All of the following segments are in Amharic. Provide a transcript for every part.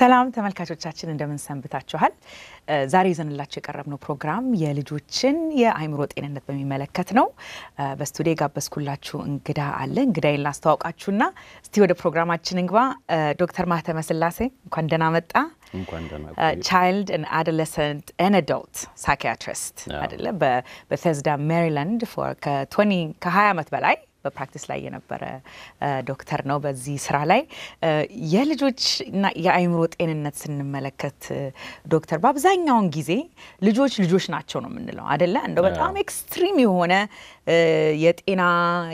ሰላም ተመልካቾቻችን እንደምን ሰንብታችኋል? ዛሬ ይዘንላችሁ የቀረብነው ፕሮግራም የልጆችን የአእምሮ ጤንነት በሚመለከት ነው። በስቱዲዮ የጋበዝኩላችሁ እንግዳ አለ። እንግዳዬን ላስተዋውቃችሁና እስቲ ወደ ፕሮግራማችን እንግባ። ዶክተር ማህተመ ስላሴ እንኳን ደህና መጣ። child adolescent and adult psychiatrist አይደለ በቤተስዳ ሜሪላንድ ከ20 ዓመት በላይ በ practice ላይ የነበረ ዶክተር ነው። በዚህ ስራ ላይ የልጆች እና የአእምሮ ጤንነት ስንመለከት ዶክተር በአብዛኛውን ጊዜ ልጆች ልጆች ናቸው ነው የምንለው አደለ? እንደው በጣም extreme የሆነ የጤና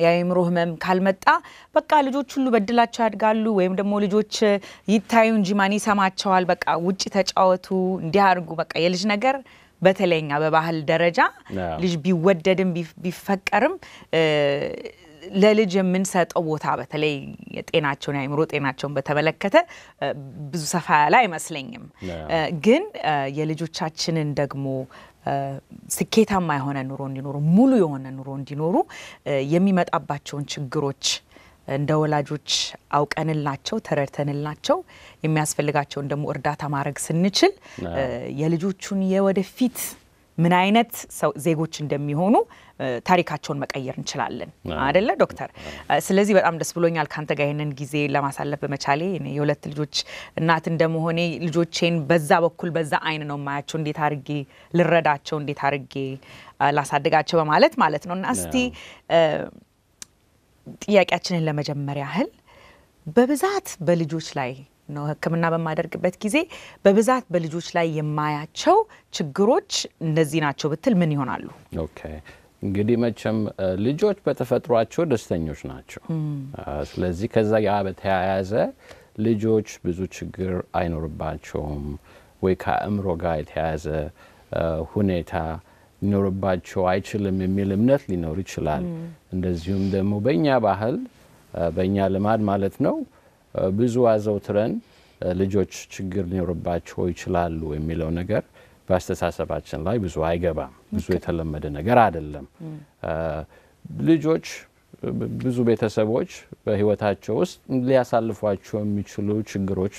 የአእምሮ ህመም ካልመጣ በቃ ልጆች ሁሉ በእድላቸው ያድጋሉ፣ ወይም ደግሞ ልጆች ይታዩ እንጂ ማን ይሰማቸዋል፣ በቃ ውጭ ተጫወቱ፣ እንዲህ አድርጉ፣ በቃ የልጅ ነገር በተለይኛ በባህል ደረጃ ልጅ ቢወደድም ቢፈቀርም ለልጅ የምንሰጠው ቦታ በተለይ የጤናቸውን የአእምሮ ጤናቸውን በተመለከተ ብዙ ሰፋ ያለ አይመስለኝም። ግን የልጆቻችንን ደግሞ ስኬታማ የሆነ ኑሮ እንዲኖሩ ሙሉ የሆነ ኑሮ እንዲኖሩ የሚመጣባቸውን ችግሮች እንደ ወላጆች አውቀንላቸው ተረድተንላቸው የሚያስፈልጋቸውን ደግሞ እርዳታ ማድረግ ስንችል የልጆቹን የወደፊት ምን አይነት ዜጎች እንደሚሆኑ ታሪካቸውን መቀየር እንችላለን አደለ ዶክተር? ስለዚህ በጣም ደስ ብሎኛል ከአንተ ጋር ይህንን ጊዜ ለማሳለፍ በመቻሌ። የሁለት ልጆች እናት እንደመሆኔ ልጆቼን በዛ በኩል በዛ አይን ነው የማያቸው፣ እንዴት አድርጌ ልረዳቸው፣ እንዴት አድርጌ ላሳድጋቸው በማለት ማለት ነው። እና እስቲ ጥያቄያችንን ለመጀመሪያ ያህል በብዛት በልጆች ላይ ነው ሕክምና በማደርግበት ጊዜ በብዛት በልጆች ላይ የማያቸው ችግሮች እነዚህ ናቸው ብትል ምን ይሆናሉ? OK እንግዲህ መቼም ልጆች በተፈጥሯቸው ደስተኞች ናቸው። ስለዚህ ከዛ ጋር በተያያዘ ልጆች ብዙ ችግር አይኖርባቸውም ወይ ከአእምሮ ጋር የተያያዘ ሁኔታ ሊኖርባቸው አይችልም የሚል እምነት ሊኖር ይችላል። እንደዚሁም ደግሞ በእኛ ባህል በእኛ ልማድ ማለት ነው ብዙ አዘውትረን ልጆች ችግር ሊኖርባቸው ይችላሉ የሚለው ነገር በአስተሳሰባችን ላይ ብዙ አይገባም። ብዙ የተለመደ ነገር አይደለም። ልጆች ብዙ ቤተሰቦች በሕይወታቸው ውስጥ ሊያሳልፏቸው የሚችሉ ችግሮች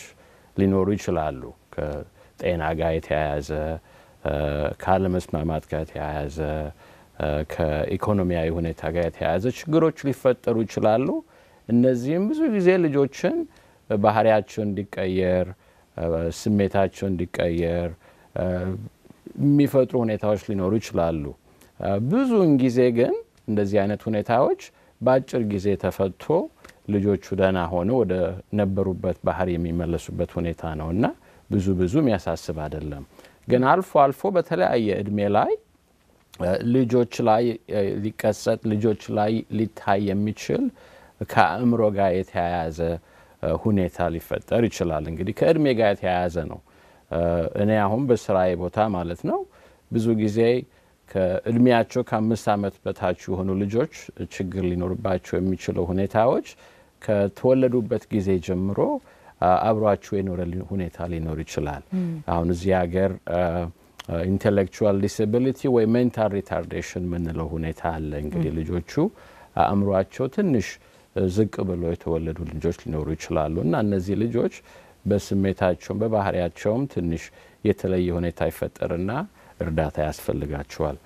ሊኖሩ ይችላሉ። ከጤና ጋር የተያያዘ፣ ካለመስማማት ጋር የተያያዘ፣ ከኢኮኖሚያዊ ሁኔታ ጋር የተያያዘ ችግሮች ሊፈጠሩ ይችላሉ። እነዚህም ብዙ ጊዜ ልጆችን ባህሪያቸው እንዲቀየር፣ ስሜታቸው እንዲቀየር የሚፈጥሩ ሁኔታዎች ሊኖሩ ይችላሉ። ብዙውን ጊዜ ግን እንደዚህ አይነት ሁኔታዎች በአጭር ጊዜ ተፈቶ ልጆቹ ደህና ሆነው ወደ ነበሩበት ባህሪ የሚመለሱበት ሁኔታ ነው እና ብዙ ብዙ የሚያሳስብ አይደለም። ግን አልፎ አልፎ በተለያየ እድሜ ላይ ልጆች ላይ ሊከሰት ልጆች ላይ ሊታይ የሚችል ከአእምሮ ጋር የተያያዘ ሁኔታ ሊፈጠር ይችላል። እንግዲህ ከእድሜ ጋር የተያያዘ ነው። እኔ አሁን በስራዬ ቦታ ማለት ነው ብዙ ጊዜ ከእድሜያቸው ከአምስት ዓመት በታች የሆኑ ልጆች ችግር ሊኖርባቸው የሚችለው ሁኔታዎች ከተወለዱበት ጊዜ ጀምሮ አብሯቸው የኖረ ሁኔታ ሊኖር ይችላል። አሁን እዚህ ሀገር intellectual disability ወይ mental retardation የምንለው ሁኔታ አለ። እንግዲህ ልጆቹ አእምሯቸው ትንሽ ዝቅ ብሎ የተወለዱ ልጆች ሊኖሩ ይችላሉ እና እነዚህ ልጆች በስሜታቸውም በባህሪያቸውም ትንሽ የተለየ ሁኔታ ይፈጠርና እርዳታ ያስፈልጋቸዋል።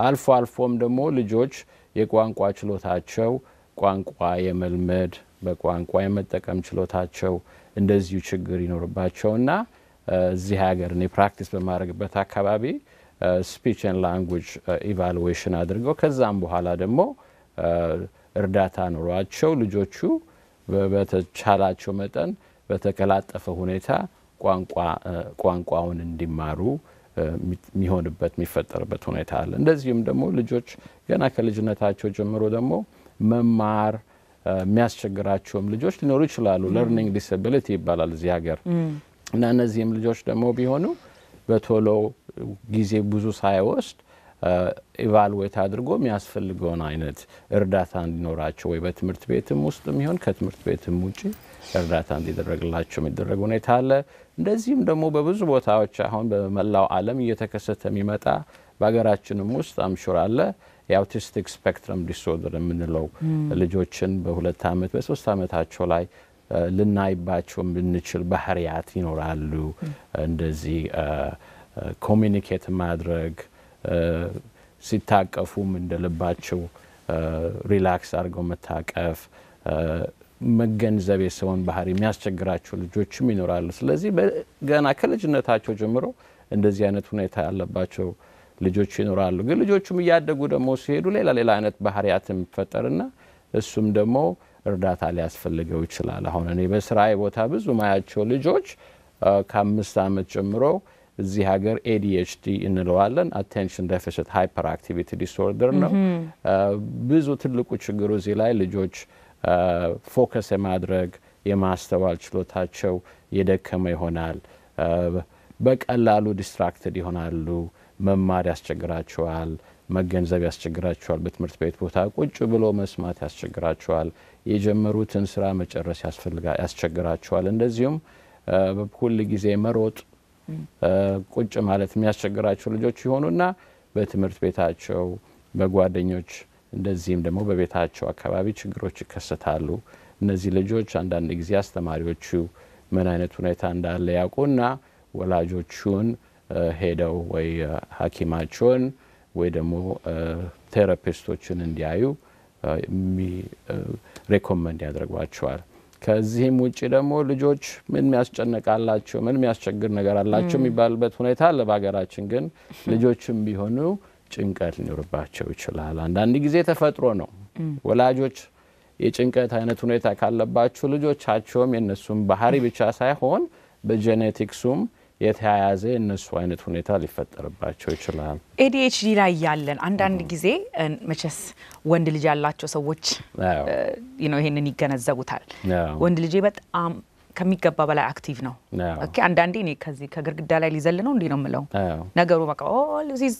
አልፎ አልፎም ደግሞ ልጆች የቋንቋ ችሎታቸው ቋንቋ የመልመድ በቋንቋ የመጠቀም ችሎታቸው እንደዚሁ ችግር ይኖርባቸውና እዚህ ሀገር እኔ practice በማድረግበት አካባቢ speech and language evaluation አድርገው ከዛም በኋላ ደግሞ እርዳታ ኑሯቸው ልጆቹ በተቻላቸው መጠን በተቀላጠፈ ሁኔታ ቋንቋውን እንዲማሩ የሚሆንበት የሚፈጠርበት ሁኔታ አለ። እንደዚሁም ደግሞ ልጆች ገና ከልጅነታቸው ጀምሮ ደግሞ መማር የሚያስቸግራቸውም ልጆች ሊኖሩ ይችላሉ። learning disability ይባላል እዚህ ሀገር እና እነዚህም ልጆች ደግሞ ቢሆኑ በቶሎ ጊዜ ብዙ ሳይወስድ evaluate አድርጎ የሚያስፈልገውን አይነት እርዳታ እንዲኖራቸው ወይ በትምህርት ቤትም ውስጥ የሚሆን ከትምህርት ቤትም ውጭ እርዳታ እንዲደረግላቸው የሚደረግ ሁኔታ አለ። እንደዚህም ደግሞ በብዙ ቦታዎች አሁን በመላው ዓለም እየተከሰተ የሚመጣ በሀገራችንም ውስጥ I'm sure አለ የ autistic spectrum disorder የምንለው ልጆችን በሁለት ዓመት በሶስት ዓመታቸው ላይ ልናይባቸው የምንችል ባህሪያት ይኖራሉ። እንደዚህ communicate ማድረግ ሲታቀፉም እንደ ልባቸው relax አድርገው መታቀፍ መገንዘብ የሰውን ባህሪ የሚያስቸግራቸው ልጆችም ይኖራሉ። ስለዚህ ገና ከልጅነታቸው ጀምሮ እንደዚህ አይነት ሁኔታ ያለባቸው ልጆች ይኖራሉ። ግን ልጆቹም እያደጉ ደግሞ ሲሄዱ ሌላ ሌላ አይነት ባህሪያት የሚፈጠርና እሱም ደግሞ እርዳታ ሊያስፈልገው ይችላል። አሁን እኔ በስራዬ ቦታ ብዙ ማያቸው ልጆች ከአምስት ዓመት ጀምሮ እዚህ ሀገር ADHD እንለዋለን attention deficit hyperactivity disorder ነው። ብዙ ትልቁ ችግሩ እዚህ ላይ ልጆች focus የማድረግ የማስተዋል ችሎታቸው የደከመ ይሆናል። በቀላሉ distracted ይሆናሉ። መማር ያስቸግራቸዋል። መገንዘብ ያስቸግራቸዋል። በትምህርት ቤት ቦታ ቁጭ ብሎ መስማት ያስቸግራቸዋል። የጀመሩትን ስራ መጨረስ ያስቸግራቸዋል። እንደዚሁም ሁል ጊዜ መሮጥ ቁጭ ማለት የሚያስቸግራቸው ልጆች ይሆኑና በትምህርት ቤታቸው በጓደኞች እንደዚህም ደግሞ በቤታቸው አካባቢ ችግሮች ይከሰታሉ። እነዚህ ልጆች አንዳንድ ጊዜ አስተማሪዎቹ ምን አይነት ሁኔታ እንዳለ ያውቁና ወላጆቹን ሄደው ወይ ሐኪማቸውን ወይ ደግሞ ቴራፒስቶችን እንዲያዩ recommend ያደርጓቸዋል። ከዚህም ውጭ ደግሞ ልጆች ምን የሚያስጨንቃቸው ምን የሚያስቸግር ነገር አላቸው የሚባልበት ሁኔታ አለ። በሀገራችን ግን ልጆችም ቢሆኑ ጭንቀት ሊኖርባቸው ይችላል። አንዳንድ ጊዜ ተፈጥሮ ነው። ወላጆች የጭንቀት አይነት ሁኔታ ካለባቸው ልጆቻቸውም የእነሱም ባህሪ ብቻ ሳይሆን በ genetics ኡም የተያያዘ የእነሱ አይነት ሁኔታ ሊፈጠርባቸው ይችላል። ADHD ላይ ያለን አንዳንድ ጊዜ መቼስ ወንድ ልጅ ያላቸው ሰዎች ይህንን ይገነዘቡታል። ወንድ ልጄ በጣም ከሚገባ በላይ active ነው። okay አንዳንዴ እኔ ከዚህ ከግድግዳ ላይ ሊዘል ነው እንዲህ ነው የምለው ነገሩ በቃ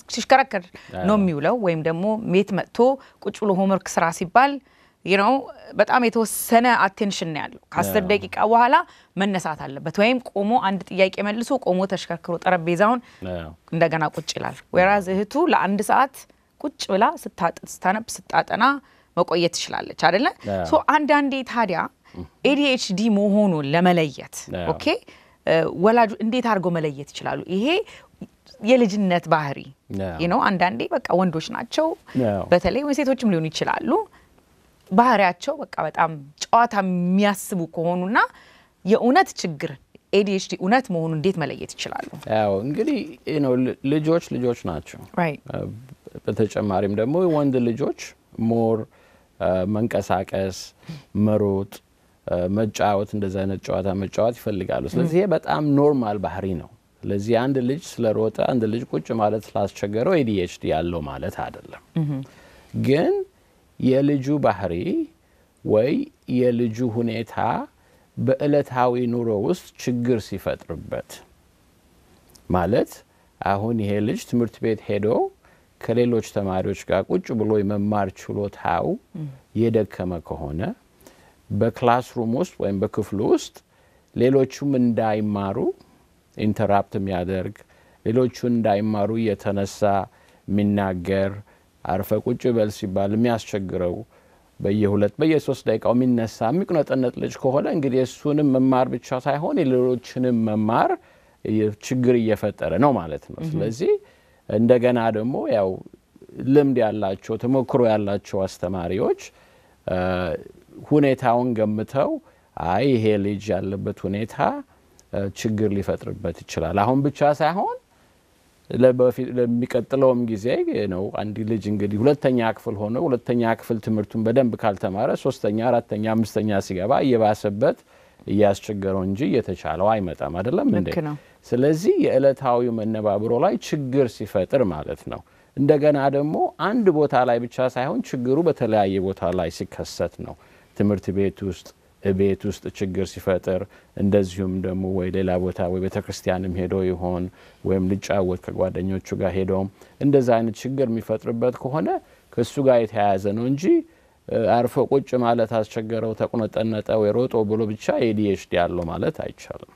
ሲሽከረከር ነው የሚውለው። ወይም ደግሞ maths መጥቶ ቁጭ ብሎ homework ስራ ሲባል ነው በጣም የተወሰነ attention ነው ያለው። ከአስር ደቂቃ በኋላ መነሳት አለበት። ወይም ቆሞ አንድ ጥያቄ መልሶ ቆሞ ተሽከርክሮ ጠረጴዛውን እንደገና ቁጭ ይላል። whereas እህቱ ለአንድ ሰዓት ቁጭ ብላ ስታነብ ስታጠና መቆየት ትችላለች አይደለ? so አንዳንዴ ታዲያ ADHD መሆኑን ለመለየት okay ወላጁ እንዴት አድርገው መለየት ይችላሉ? ይሄ የልጅነት ባህሪ ነው። አንዳንዴ በቃ ወንዶች ናቸው በተለይ ወይ ሴቶችም ሊሆኑ ይችላሉ ባህሪያቸው በቃ በጣም ጨዋታ የሚያስቡ ከሆኑና የእውነት ችግር ADHD እውነት መሆኑ እንዴት መለየት ይችላሉ? ያው እንግዲህ ነው ልጆች ልጆች ናቸው። በተጨማሪም ደግሞ ወንድ ልጆች more መንቀሳቀስ፣ መሮጥ፣ መጫወት እንደዚ አይነት ጨዋታ መጫወት ይፈልጋሉ። ስለዚህ ይሄ በጣም normal ባህሪ ነው። ስለዚህ አንድ ልጅ ስለሮጠ አንድ ልጅ ቁጭ ማለት ስላስቸገረው ADHD ያለው ማለት አይደለም ግን የልጁ ባህሪ ወይ የልጁ ሁኔታ በዕለታዊ ኑሮ ውስጥ ችግር ሲፈጥርበት? ማለት አሁን ይሄ ልጅ ትምህርት ቤት ሄዶ ከሌሎች ተማሪዎች ጋር ቁጭ ብሎ የመማር ችሎታው የደከመ ከሆነ በ classroom ውስጥ ወይም በክፍሉ ውስጥ ሌሎቹም እንዳይማሩ interrupt የሚያደርግ ሌሎቹን እንዳይማሩ እየተነሳ የሚናገር አርፈህ ቁጭ በል ሲባል የሚያስቸግረው በየሁለት በየሶስት ደቂቃው የሚነሳ የሚቁነጠነጥ ልጅ ከሆነ እንግዲህ እሱንም መማር ብቻ ሳይሆን የሌሎችንም መማር ችግር እየፈጠረ ነው ማለት ነው። ስለዚህ እንደገና ደግሞ ያው ልምድ ያላቸው ተሞክሮ ያላቸው አስተማሪዎች ሁኔታውን ገምተው አይ ይሄ ልጅ ያለበት ሁኔታ ችግር ሊፈጥርበት ይችላል አሁን ብቻ ሳይሆን ለሚቀጥለውም ጊዜ ነው። አንድ ልጅ እንግዲህ ሁለተኛ ክፍል ሆኖ ሁለተኛ ክፍል ትምህርቱን በደንብ ካልተማረ ሶስተኛ፣ አራተኛ፣ አምስተኛ ሲገባ እየባሰበት እያስቸገረው እንጂ እየተቻለው አይመጣም። አይደለም እንዴ? ስለዚህ የዕለታዊ መነባብሮ ላይ ችግር ሲፈጥር ማለት ነው። እንደገና ደግሞ አንድ ቦታ ላይ ብቻ ሳይሆን ችግሩ በተለያየ ቦታ ላይ ሲከሰት ነው። ትምህርት ቤት ውስጥ ቤት ውስጥ ችግር ሲፈጥር እንደዚሁም ደግሞ ወይ ሌላ ቦታ ወይ ቤተ ክርስቲያንም ሄዶ ይሆን ወይም ልጫወት ከጓደኞቹ ጋር ሄደውም እንደዛ አይነት ችግር የሚፈጥርበት ከሆነ ከእሱ ጋር የተያያዘ ነው እንጂ አርፎ ቁጭ ማለት አስቸገረው፣ ተቁነጠነጠ ወይ ሮጦ ብሎ ብቻ ADHD ያለው ማለት አይቻልም።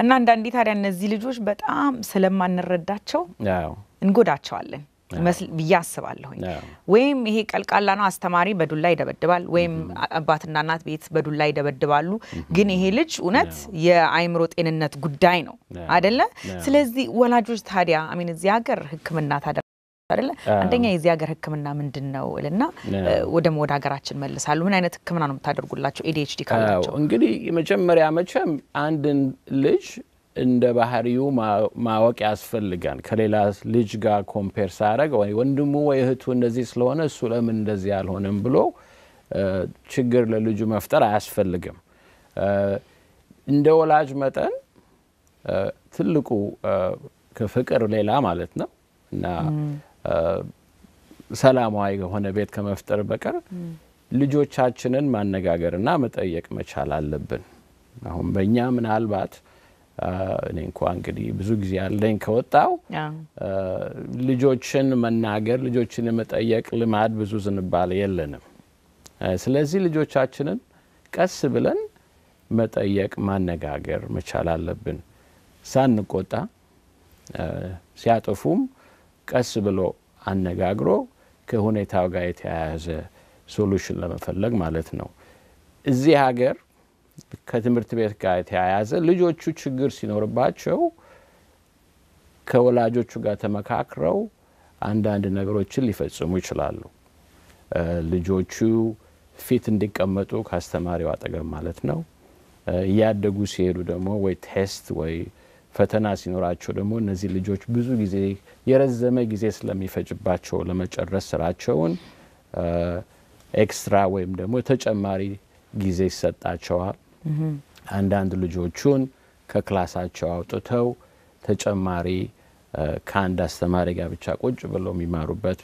እና አንዳንዴ ታዲያ እነዚህ ልጆች በጣም ስለማንረዳቸው እንጎዳቸዋለን። ብዬ አስባለሁኝ። ወይም ይሄ ቀልቃላ ነው አስተማሪ በዱላ ይደበድባል፣ ወይም አባትና እናት ቤት በዱላ ይደበድባሉ። ግን ይሄ ልጅ እውነት የአእምሮ ጤንነት ጉዳይ ነው አደለ? ስለዚህ ወላጆች ታዲያ አሚን እዚህ ሀገር ሕክምና ታደ አይደለ አንደኛ የዚህ ሀገር ህክምና ምንድን ነው እልና ወደ ወደ ሀገራችን መልሳሉ። ምን አይነት ህክምና ነው የምታደርጉላቸው? ADHD ካላቸው እንግዲህ የመጀመሪያ መቼም አንድን ልጅ እንደ ባህሪው ማወቅ ያስፈልጋል። ከሌላ ልጅ ጋር compare ሳያደርግ ወይ ወንድሙ ወይ እህቱ እንደዚህ ስለሆነ እሱ ለምን እንደዚህ አልሆነም ብሎ ችግር ለልጁ መፍጠር አያስፈልግም። እንደ ወላጅ መጠን ትልቁ ከፍቅር ሌላ ማለት ነው እና ሰላማዊ የሆነ ቤት ከመፍጠር በቀር ልጆቻችንን ማነጋገርና መጠየቅ መቻል አለብን። አሁን በእኛ ምናልባት እኔ እንኳ እንግዲህ ብዙ ጊዜ ያለኝ ከወጣው ልጆችን መናገር ልጆችን የመጠየቅ ልማድ ብዙ ዝንባሌ የለንም። ስለዚህ ልጆቻችንን ቀስ ብለን መጠየቅ ማነጋገር መቻል አለብን። ሳንቆጣ ሲያጠፉም ቀስ ብሎ አነጋግሮ ከሁኔታው ጋር የተያያዘ ሶሉሽን ለመፈለግ ማለት ነው። እዚህ ሀገር ከትምህርት ቤት ጋር የተያያዘ ልጆቹ ችግር ሲኖርባቸው ከወላጆቹ ጋር ተመካክረው አንዳንድ ነገሮችን ሊፈጽሙ ይችላሉ። ልጆቹ ፊት እንዲቀመጡ ከአስተማሪው አጠገብ ማለት ነው። እያደጉ ሲሄዱ ደግሞ ወይ test ወይ ፈተና ሲኖራቸው ደግሞ እነዚህ ልጆች ብዙ ጊዜ የረዘመ ጊዜ ስለሚፈጅባቸው ለመጨረስ ስራቸውን extra ወይም ደግሞ ተጨማሪ ጊዜ ይሰጣቸዋል። አንዳንድ ልጆቹን ከ class ኣቸው አውጥተው ተጨማሪ ከአንድ አስተማሪ ጋር ብቻ ቁጭ ብለው የሚማሩበት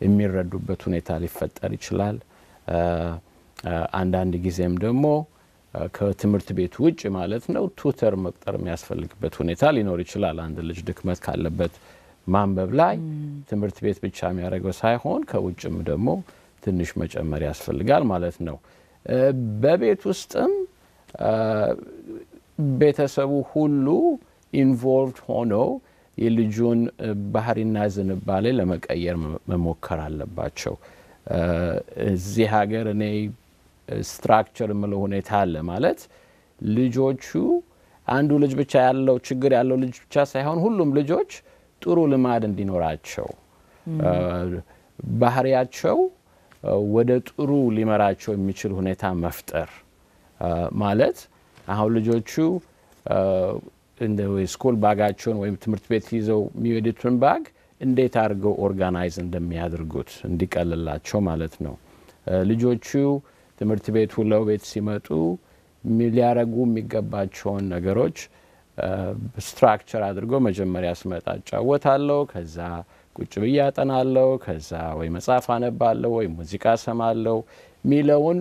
የሚረዱበት ሁኔታ ሊፈጠር ይችላል። አንዳንድ ጊዜም ደግሞ ከትምህርት ቤት ውጭ ማለት ነው tutor መቅጠር የሚያስፈልግበት ሁኔታ ሊኖር ይችላል። አንድ ልጅ ድክመት ካለበት ማንበብ ላይ ትምህርት ቤት ብቻ የሚያደርገው ሳይሆን ከውጭም ደግሞ ትንሽ መጨመር ያስፈልጋል ማለት ነው። በቤት ውስጥም ቤተሰቡ ሁሉ involved ሆኖ የልጁን ባህሪና ዝንባሌ ለመቀየር መሞከር አለባቸው። እዚህ ሀገር እኔ structure የምለው ሁኔታ አለ ማለት ልጆቹ አንዱ ልጅ ብቻ ያለው ችግር ያለው ልጅ ብቻ ሳይሆን ሁሉም ልጆች ጥሩ ልማድ እንዲኖራቸው ባህሪያቸው ወደ ጥሩ ሊመራቸው የሚችል ሁኔታ መፍጠር ማለት አሁን ልጆቹ እንደ school bag ኣቸውን ወይም ትምህርት ቤት ይዘው የሚሄዱትን bag እንዴት አድርገው organize እንደሚያደርጉት እንዲቀልላቸው ማለት ነው። ልጆቹ ትምህርት ቤት ውለው ቤት ሲመጡ ሊያረጉ የሚገባቸውን ነገሮች structure አድርጎ መጀመሪያ ስመጣ እጫወታለሁ፣ ከዛ ቁጭ ብዬ አጠናለሁ፣ ከዛ ወይ መጽሐፍ አነባለሁ ወይ ሙዚቃ ሰማለሁ ሚለውን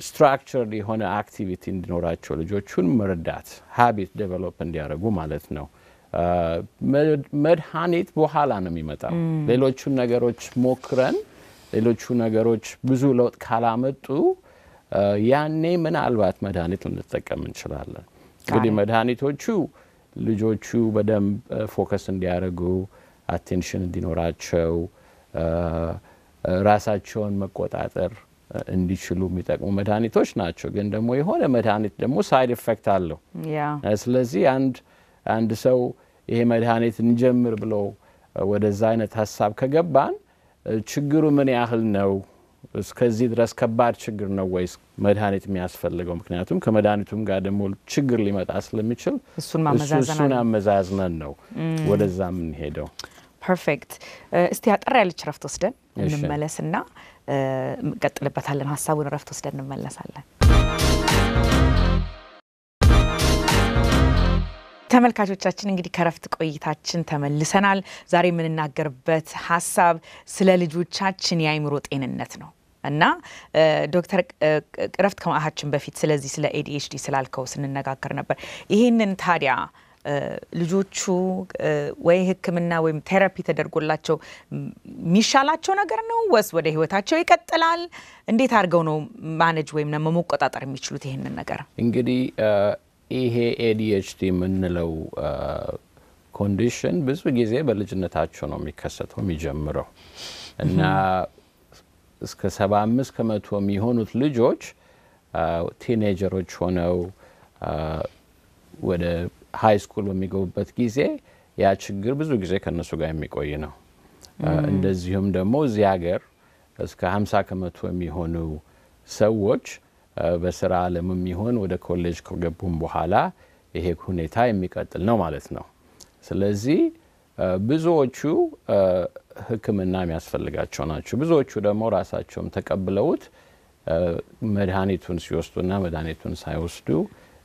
structure የሆነ activity እንዲኖራቸው ልጆቹን መርዳት habit develop እንዲያደርጉ ማለት ነው። መድኃኒት በኋላ ነው የሚመጣው። ሌሎቹን ነገሮች ሞክረን ሌሎቹ ነገሮች ብዙ ለውጥ ካላመጡ ያኔ ምናልባት መድኃኒት ልንጠቀም እንችላለን። እንግዲህ መድኃኒቶቹ ልጆቹ በደንብ focus እንዲያደርጉ attention እንዲኖራቸው ራሳቸውን መቆጣጠር እንዲችሉ የሚጠቅሙ መድኃኒቶች ናቸው። ግን ደግሞ የሆነ መድኃኒት ደግሞ side effect አለው። ስለዚህ አንድ አንድ ሰው ይሄ መድኃኒት እንጀምር ብሎ ወደዛ አይነት ሀሳብ ከገባን ችግሩ ምን ያህል ነው? እስከዚህ ድረስ ከባድ ችግር ነው ወይስ መድኃኒት የሚያስፈልገው? ምክንያቱም ከመድኃኒቱም ጋር ደግሞ ችግር ሊመጣ ስለሚችል እሱን አመዛዝነን ነው ወደዛ የምንሄደው። perfect። እስቲ አጠር ያለች ረፍት ወስደን እንመለስና እንቀጥልበታለን። ሀሳቡን ረፍት ወስደን እንመለሳለን። ተመልካቾቻችን እንግዲህ ከረፍት ቆይታችን ተመልሰናል። ዛሬ የምንናገርበት ሀሳብ ስለ ልጆቻችን የአእምሮ ጤንነት ነው እና ዶክተር ረፍት ከመውጣታችን በፊት ስለዚህ ስለ ADHD ስላልከው ስንነጋገር ነበር። ይህንን ታዲያ ልጆቹ ወይ ሕክምና ወይም therapy ተደርጎላቸው የሚሻላቸው ነገር ነው ወይስ ወደ ህይወታቸው ይቀጥላል? እንዴት አድርገው ነው manage ወይም ደግሞ መቆጣጠር የሚችሉት ይህንን ነገር? እንግዲህ ይሄ ADHD የምንለው condition ብዙ ጊዜ በልጅነታቸው ነው የሚከሰተው የሚጀምረው እና እስከ 75 ከመቶ የሚሆኑት ልጆች teenager ኦች ሆነው ወደ high school በሚገቡበት ጊዜ ያ ችግር ብዙ ጊዜ ከእነሱ ጋር የሚቆይ ነው። እንደዚሁም ደግሞ እዚህ ሀገር እስከ 50 ከመቶ የሚሆኑ ሰዎች በስራ ዓለም የሚሆን ወደ ኮሌጅ ከገቡም በኋላ ይሄ ሁኔታ የሚቀጥል ነው ማለት ነው። ስለዚህ ብዙዎቹ ሕክምና የሚያስፈልጋቸው ናቸው። ብዙዎቹ ደግሞ ራሳቸውም ተቀብለውት መድኃኒቱን ሲወስዱና መድኃኒቱን ሳይወስዱ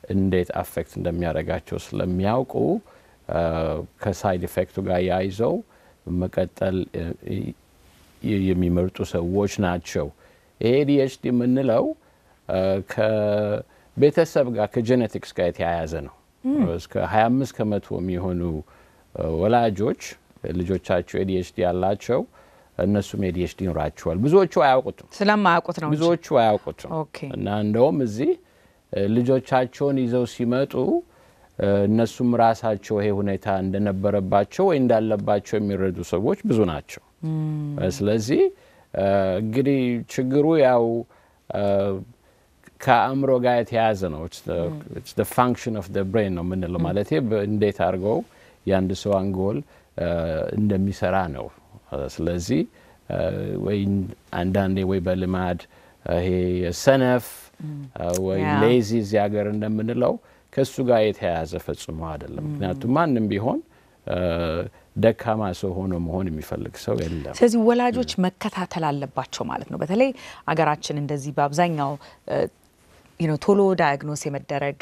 እንዴት affect እንደሚያደርጋቸው ስለሚያውቁ ከ side effect ኡ ጋር አያይዘው መቀጠል የሚመርጡ ሰዎች ናቸው። ይሄ ADHD የምንለው ከቤተሰብ ጋር ከ genetics ጋር የተያያዘ ነው። እስከ 25 ከመቶ የሚሆኑ ወላጆች ልጆቻቸው ADHD ያላቸው እነሱም ADHD ይኖራቸዋል። ብዙዎቹ አያውቁትም። ስለማያውቁት ነው። ብዙዎቹ አያውቁትም እና እንደውም እዚህ ልጆቻቸውን ይዘው ሲመጡ እነሱም ራሳቸው ይሄ ሁኔታ እንደነበረባቸው ወይ እንዳለባቸው የሚረዱ ሰዎች ብዙ ናቸው። ስለዚህ እንግዲህ ችግሩ ያው ከአእምሮ ጋር የተያያዘ ነው። function of brain ነው የምንለው ማለት እንዴት አድርገው የአንድ ሰው አንጎል እንደሚሰራ ነው። ስለዚህ ወይ አንዳንዴ ወይ በልማድ ይሄ ሰነፍ ወይ ሌዚ እዚህ ሀገር እንደምንለው ከእሱ ጋር የተያያዘ ፈጽሞ አይደለም። ምክንያቱም ማንም ቢሆን ደካማ ሰው ሆኖ መሆን የሚፈልግ ሰው የለም። ስለዚህ ወላጆች መከታተል አለባቸው ማለት ነው። በተለይ አገራችን እንደዚህ በአብዛኛው ቶሎ ዳያግኖስ የመደረግ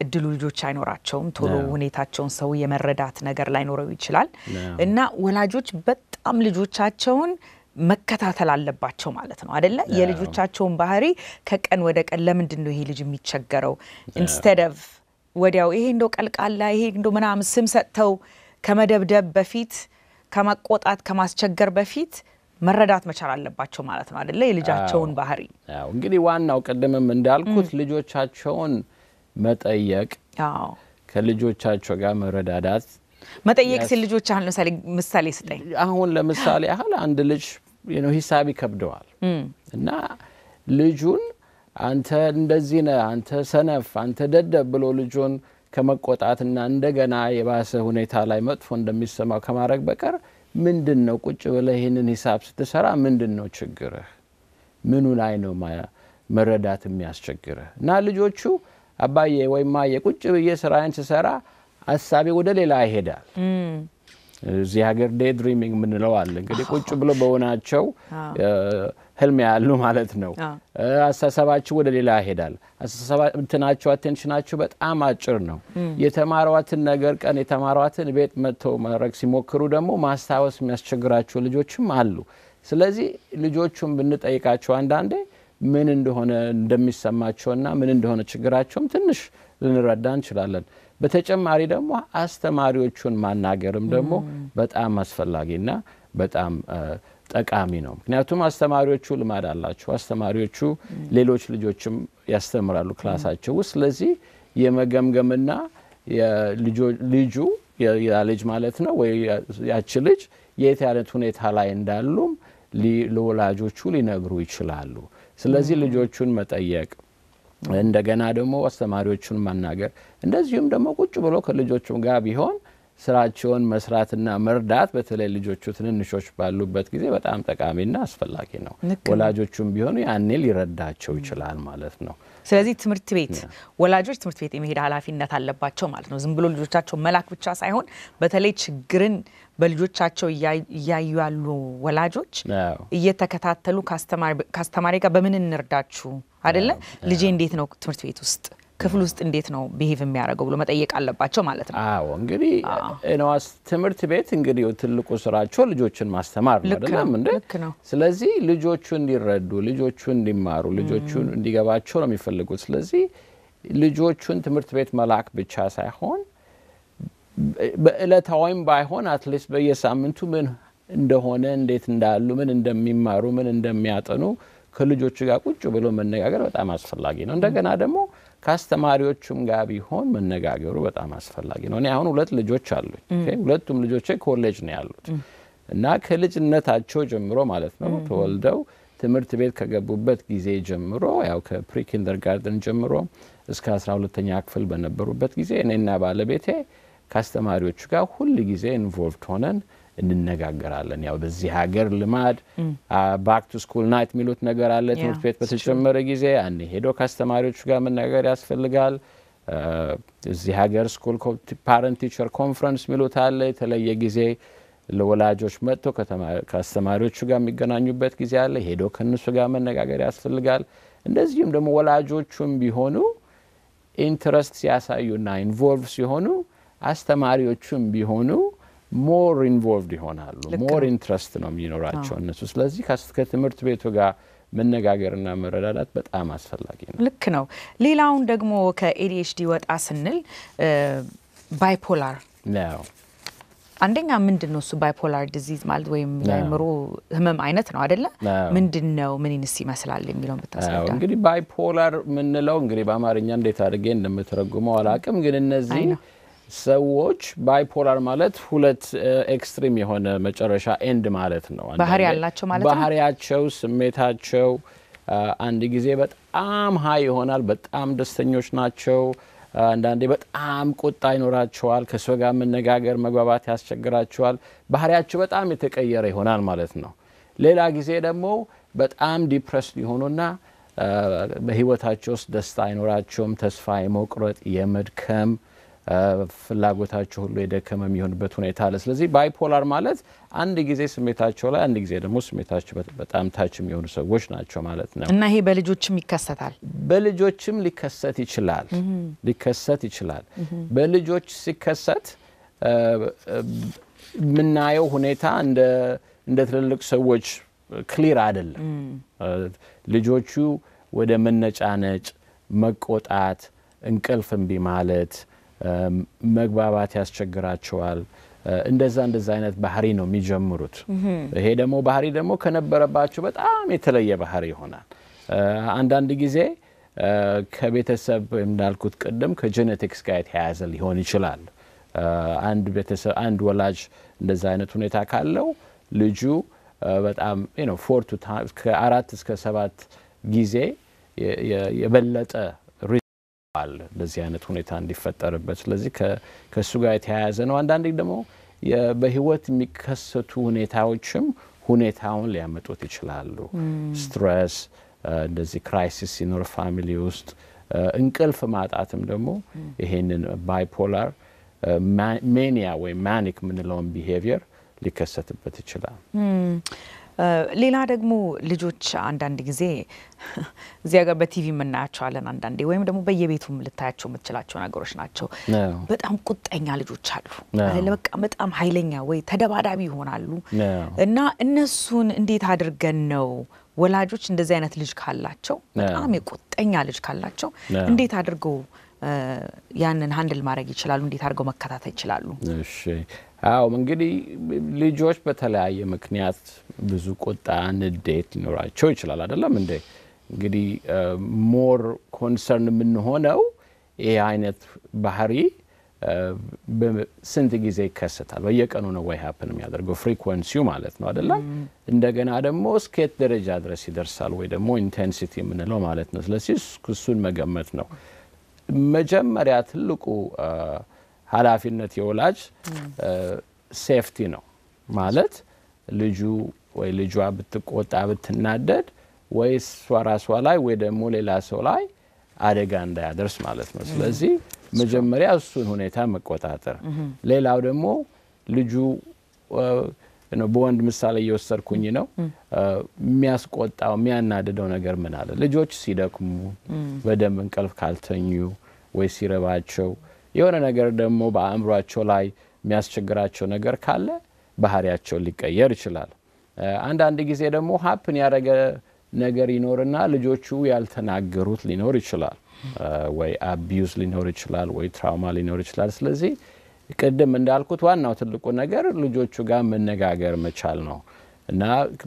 እድሉ ልጆች አይኖራቸውም። ቶሎ ሁኔታቸውን ሰው የመረዳት ነገር ላይኖረው ይችላል እና ወላጆች በጣም ልጆቻቸውን መከታተል አለባቸው ማለት ነው አደለ? የልጆቻቸውን ባህሪ ከቀን ወደ ቀን ለምንድን ነው ይሄ ልጅ የሚቸገረው instead of ወዲያው ይሄ እንደው ቀልቃላ ይሄ እንደው ምናምን ስም ሰጥተው ከመደብደብ በፊት ከማቆጣት ከማስቸገር በፊት መረዳት መቻል አለባቸው ማለት ነው አደለ? የልጃቸውን ባህሪ እንግዲህ ዋናው ቅድምም እንዳልኩት ልጆቻቸውን መጠየቅ፣ ከልጆቻቸው ጋር መረዳዳት መጠየቅ ሲል ልጆች አሁን ለምሳሌ ምሳሌ ስጠኝ። አሁን ለምሳሌ ያህል አንድ ልጅ ሂሳብ ይከብደዋል እና ልጁን አንተ እንደዚህ ነህ፣ አንተ ሰነፍ፣ አንተ ደደብ ብሎ ልጁን ከመቆጣትና እንደገና የባሰ ሁኔታ ላይ መጥፎ እንደሚሰማው ከማድረግ በቀር ምንድን ነው ቁጭ ብለህ ይህንን ሂሳብ ስትሰራ ምንድን ነው ችግርህ? ምኑ ላይ ነው መረዳት የሚያስቸግርህ? እና ልጆቹ አባዬ ወይም ማየ ቁጭ ብዬ ስራዬን ስሰራ ሀሳቤ ወደ ሌላ ይሄዳል። እዚህ ሀገር ዴይ ድሪሚንግ የምንለው አለ። እንግዲህ ቁጭ ብሎ በሆናቸው ህልም ያሉ ማለት ነው። አስተሳሰባቸው ወደ ሌላ ይሄዳል። እንትናቸው አቴንሽናቸው በጣም አጭር ነው። የተማሯትን ነገር ቀን የተማሯትን ቤት መጥተው ማድረግ ሲሞክሩ ደግሞ ማስታወስ የሚያስቸግራቸው ልጆችም አሉ። ስለዚህ ልጆቹን ብንጠይቃቸው አንዳንዴ ምን እንደሆነ እንደሚሰማቸውና ምን እንደሆነ ችግራቸውም ትንሽ ልንረዳ እንችላለን። በተጨማሪ ደግሞ አስተማሪዎቹን ማናገርም ደግሞ በጣም አስፈላጊና በጣም ጠቃሚ ነው። ምክንያቱም አስተማሪዎቹ ልማድ አላቸው። አስተማሪዎቹ ሌሎች ልጆችም ያስተምራሉ ክላሳቸው ውስጥ። ስለዚህ የመገምገምና ልጁ ያ ልጅ ማለት ነው ወይ ያች ልጅ የት አይነት ሁኔታ ላይ እንዳሉም ለወላጆቹ ሊነግሩ ይችላሉ። ስለዚህ ልጆቹን መጠየቅ እንደገና ደግሞ አስተማሪዎቹን ማናገር እንደዚሁም ደግሞ ቁጭ ብሎ ከልጆቹም ጋር ቢሆን ስራቸውን መስራትና መርዳት በተለይ ልጆቹ ትንንሾች ባሉበት ጊዜ በጣም ጠቃሚና አስፈላጊ ነው። ወላጆቹም ቢሆኑ ያኔ ሊረዳቸው ይችላል ማለት ነው። ስለዚህ ትምህርት ቤት ወላጆች ትምህርት ቤት የመሄድ ኃላፊነት አለባቸው ማለት ነው። ዝም ብሎ ልጆቻቸው መላክ ብቻ ሳይሆን በተለይ ችግርን በልጆቻቸው እያዩ ያሉ ወላጆች እየተከታተሉ ከአስተማሪ ጋር በምን እንርዳችሁ? አይደለ? ልጄ እንዴት ነው ትምህርት ቤት ውስጥ? ክፍል ውስጥ እንዴት ነው ቢሄቭ የሚያደርገው ብሎ መጠየቅ አለባቸው ማለት ነው። አዎ። እንግዲህ ነዋስ ትምህርት ቤት እንግዲህ ትልቁ ስራቸው ልጆችን ማስተማር ነው አይደለም እንዴ? ስለዚህ ልጆቹ እንዲረዱ፣ ልጆቹ እንዲማሩ፣ ልጆቹ እንዲገባቸው ነው የሚፈልጉት። ስለዚህ ልጆቹን ትምህርት ቤት መላክ ብቻ ሳይሆን በእለታዊም ባይሆን at least በየሳምንቱ ምን እንደሆነ እንዴት እንዳሉ ምን እንደሚማሩ ምን እንደሚያጠኑ ከልጆቹ ጋር ቁጭ ብሎ መነጋገር በጣም አስፈላጊ ነው። እንደገና ደግሞ ከአስተማሪዎቹም ጋር ቢሆን መነጋገሩ በጣም አስፈላጊ ነው። እኔ አሁን ሁለት ልጆች አሉኝ። ሁለቱም ልጆቼ ኮሌጅ ነው ያሉት እና ከልጅነታቸው ጀምሮ ማለት ነው ተወልደው ትምህርት ቤት ከገቡበት ጊዜ ጀምሮ ያው ከ pre kindergarten ጀምሮ እስከ አስራ ሁለተኛ ክፍል በነበሩበት ጊዜ እኔና ባለቤቴ ከአስተማሪዎቹ ጋር ሁል ጊዜ involved ሆነን እንነጋገራለን። ያው በዚህ ሀገር ልማድ back to school night የሚሉት ነገር አለ። ትምህርት ቤት በተጀመረ ጊዜ አንድ ሄዶ ከአስተማሪዎቹ ጋር መነጋገር ያስፈልጋል። እዚህ ሀገር school parent teacher conference የሚሉት አለ። የተለየ ጊዜ ለወላጆች መጥቶ ከአስተማሪዎቹ ጋር የሚገናኙበት ጊዜ አለ። ሄዶ ከእነሱ ጋር መነጋገር ያስፈልጋል። እንደዚሁም ደግሞ ወላጆቹም ቢሆኑ interest ሲያሳዩና involve ሲሆኑ አስተማሪዎቹም ቢሆኑ more involved ይሆናሉ። more interest ነው የሚኖራቸው እነሱ። ስለዚህ ከትምህርት ቤቱ ጋር መነጋገርና መረዳዳት በጣም አስፈላጊ ነው። ልክ ነው። ሌላውን ደግሞ ከ ADHD ወጣ ስንል bipolar ነው። አንደኛ ምንድን ነው እሱ bipolar disease ማለት ወይም የአእምሮ ህመም አይነት ነው አደለ? ምንድን ነው ምንንስ ይመስላል የሚለውን ብታስረዳ። እንግዲህ bipolar የምንለው እንግዲህ በአማርኛ እንዴት አድርጌ እንደምተረጉመው አላቅም፣ ግን እነዚህ ሰዎች bipolar ማለት ሁለት extreme የሆነ መጨረሻ end ማለት ነው። ባህሪ ያላቸው ማለት ነው። ባህሪያቸው፣ ስሜታቸው አንድ ጊዜ በጣም high ይሆናል፣ በጣም ደስተኞች ናቸው። አንዳንዴ በጣም ቁጣ ይኖራቸዋል። ከሰው ጋር መነጋገር መግባባት ያስቸግራቸዋል። ባህሪያቸው በጣም የተቀየረ ይሆናል ማለት ነው። ሌላ ጊዜ ደግሞ በጣም depress ሊሆኑና በህይወታቸው ውስጥ ደስታ አይኖራቸውም። ተስፋ የመቁረጥ የመድከም ፍላጎታቸው ሁሉ የደከመ የሚሆንበት ሁኔታ አለ። ስለዚህ bipolar ማለት አንድ ጊዜ ስሜታቸው ላይ አንድ ጊዜ ደግሞ ስሜታቸው በጣም ታች የሚሆኑ ሰዎች ናቸው ማለት ነው። እና ይሄ በልጆችም ይከሰታል። በልጆችም ሊከሰት ይችላል ሊከሰት ይችላል። በልጆች ሲከሰት የምናየው ሁኔታ እንደ ትልልቅ ሰዎች ክሊር አይደለም። ልጆቹ ወደ መነጫነጭ፣ መቆጣት፣ እንቅልፍ እምቢ ማለት መግባባት ያስቸግራቸዋል። እንደዛ እንደዛ አይነት ባህሪ ነው የሚጀምሩት። ይሄ ደግሞ ባህሪ ደግሞ ከነበረባቸው በጣም የተለየ ባህሪ ይሆናል። አንዳንድ ጊዜ ከቤተሰብ እንዳልኩት ቅድም ከ genetics ጋር የተያያዘ ሊሆን ይችላል። አንድ ቤተሰብ አንድ ወላጅ እንደዛ አይነት ሁኔታ ካለው ልጁ በጣም four ከአራት እስከ ሰባት ጊዜ የበለጠ አለ እንደዚህ አይነት ሁኔታ እንዲፈጠርበት። ስለዚህ ከእሱ ጋር የተያያዘ ነው። አንዳንዴ ደግሞ በህይወት የሚከሰቱ ሁኔታዎችም ሁኔታውን ሊያመጡት ይችላሉ። stress፣ እንደዚህ crisis ሲኖር family ውስጥ እንቅልፍ ማጣትም ደግሞ ይሄንን bipolar mania ወይም manic የምንለውን behavior ሊከሰትበት ይችላል። ሌላ ደግሞ ልጆች አንዳንድ ጊዜ እዚህ ሀገር በቲቪ የምናያቸዋለን አንዳንዴ ወይም ደግሞ በየቤቱም ልታያቸው የምትችላቸው ነገሮች ናቸው። በጣም ቁጠኛ ልጆች አሉ። በቃ በጣም ኃይለኛ ወይ ተደባዳቢ ይሆናሉ እና እነሱን እንዴት አድርገን ነው ወላጆች እንደዚህ አይነት ልጅ ካላቸው በጣም የቁጠኛ ልጅ ካላቸው እንዴት አድርገው ያንን ሀንድል ማድረግ ይችላሉ? እንዴት አድርገው መከታተል ይችላሉ? እሺ አዎ እንግዲህ ልጆች በተለያየ ምክንያት ብዙ ቁጣ፣ ንዴት ሊኖራቸው ይችላል። አይደለም እንዴ? እንግዲህ more concern የምንሆነው ይህ አይነት ባህሪ ስንት ጊዜ ይከሰታል? በየቀኑ ነው ወይ happen የሚያደርገው frequency ው ማለት ነው አይደለም? እንደገና ደግሞ እስከየት ደረጃ ድረስ ይደርሳል ወይ ደግሞ intensity የምንለው ማለት ነው። ስለዚህ እሱን መገመት ነው መጀመሪያ ትልቁ ኃላፊነት የወላጅ safety ነው ማለት ልጁ ወይ ልጇ ብትቆጣ ብትናደድ ወይ እሷ ራሷ ላይ ወይ ደግሞ ሌላ ሰው ላይ አደጋ እንዳያደርስ ማለት ነው። ስለዚህ መጀመሪያ እሱን ሁኔታ መቆጣጠር። ሌላው ደግሞ ልጁ በወንድ ምሳሌ እየወሰድኩኝ ነው። የሚያስቆጣው የሚያናድደው ነገር ምን አለ? ልጆች ሲደክሙ፣ በደንብ እንቅልፍ ካልተኙ ወይ ሲረባቸው የሆነ ነገር ደግሞ በአእምሯቸው ላይ የሚያስቸግራቸው ነገር ካለ ባህሪያቸው ሊቀየር ይችላል። አንዳንድ ጊዜ ደግሞ happen ያደረገ ነገር ይኖርና ልጆቹ ያልተናገሩት ሊኖር ይችላል። ወይ abuse ሊኖር ይችላል፣ ወይ trauma ሊኖር ይችላል። ስለዚህ ቅድም እንዳልኩት ዋናው ትልቁ ነገር ልጆቹ ጋር መነጋገር መቻል ነው እና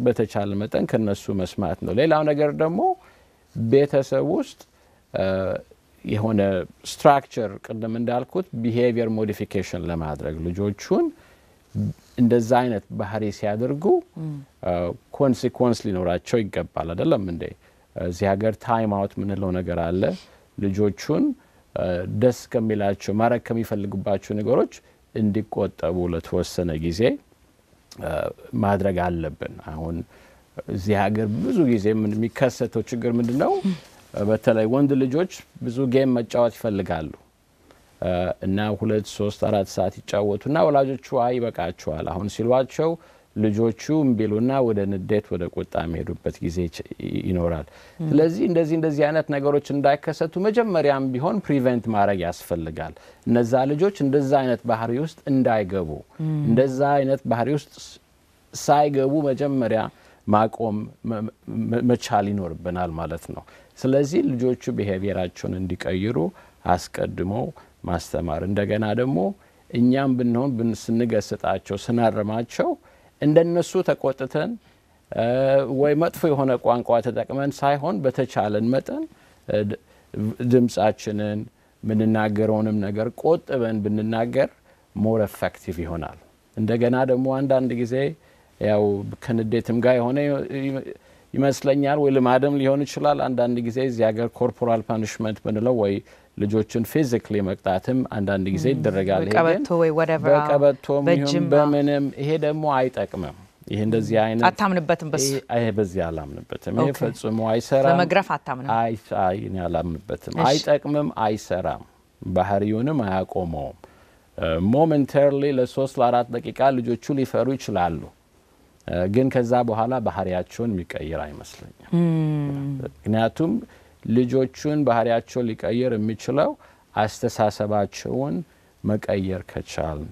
በተቻለ መጠን ከነሱ መስማት ነው። ሌላው ነገር ደግሞ ቤተሰብ ውስጥ የሆነ structure ቅድም እንዳልኩት behavior modification ለማድረግ ልጆቹን እንደዛ አይነት ባህሪ ሲያደርጉ consequence ሊኖራቸው ይገባል። አይደለም እንዴ? እዚህ ሀገር time out የምንለው ነገር አለ። ልጆቹን ደስ ከሚላቸው ማድረግ ከሚፈልጉባቸው ነገሮች እንዲቆጠቡ ለተወሰነ ጊዜ ማድረግ አለብን። አሁን እዚህ ሀገር ብዙ ጊዜ የሚከሰተው ችግር ምንድን ነው? በተለይ ወንድ ልጆች ብዙ game መጫወት ይፈልጋሉ እና ሁለት ሶስት አራት ሰዓት ይጫወቱና ወላጆቹ አይ ይበቃቸዋል አሁን ሲሏቸው ልጆቹ እምቢሉና ወደ ንዴት ወደ ቁጣ የሚሄዱበት ጊዜ ይኖራል። ስለዚህ እንደዚህ እንደዚህ አይነት ነገሮች እንዳይከሰቱ መጀመሪያም ቢሆን prevent ማድረግ ያስፈልጋል። እነዛ ልጆች እንደዛ አይነት ባህሪ ውስጥ እንዳይገቡ እንደዛ አይነት ባህሪ ውስጥ ሳይገቡ መጀመሪያ ማቆም መቻል ይኖርብናል ማለት ነው። ስለዚህ ልጆቹ behavior ኣቸውን እንዲቀይሩ አስቀድሞ ማስተማር እንደገና ደግሞ እኛም ብንሆን ስንገስጣቸው ስናርማቸው እንደነሱ ተቆጥተን ወይ መጥፎ የሆነ ቋንቋ ተጠቅመን ሳይሆን በተቻለን መጠን ድምፃችንን የምንናገረውንም ነገር ቆጥበን ብንናገር more effective ይሆናል። እንደገና ደግሞ አንዳንድ ጊዜ ያው ከንዴትም ጋር የሆነ ይመስለኛል ወይ ልማድም ሊሆን ይችላል። አንዳንድ ጊዜ እዚህ ሀገር corporal punishment ብንለው ወይ ልጆችን physically መቅጣትም አንዳንድ ጊዜ ይደረጋል። በቀበቶም ይሁን በምንም ይሄ ደግሞ አይጠቅምም። ይሄ እንደዚህ አይነት አታምንበትም? በሱ ይሄ በዚህ አላምንበትም። ይሄ ፈጽሞ አይሰራም። በመግረፍ አታምንም? አይ አላምንበትም። አይጠቅምም፣ አይሰራም፣ ባህሪውንም አያቆመውም። momentarily ለሶስት ለአራት ደቂቃ ልጆቹ ሊፈሩ ይችላሉ ግን ከዛ በኋላ ባህሪያቸውን የሚቀይር አይመስለኝም። ምክንያቱም ልጆቹን ባህሪያቸውን ሊቀይር የሚችለው አስተሳሰባቸውን መቀየር ከቻልን፣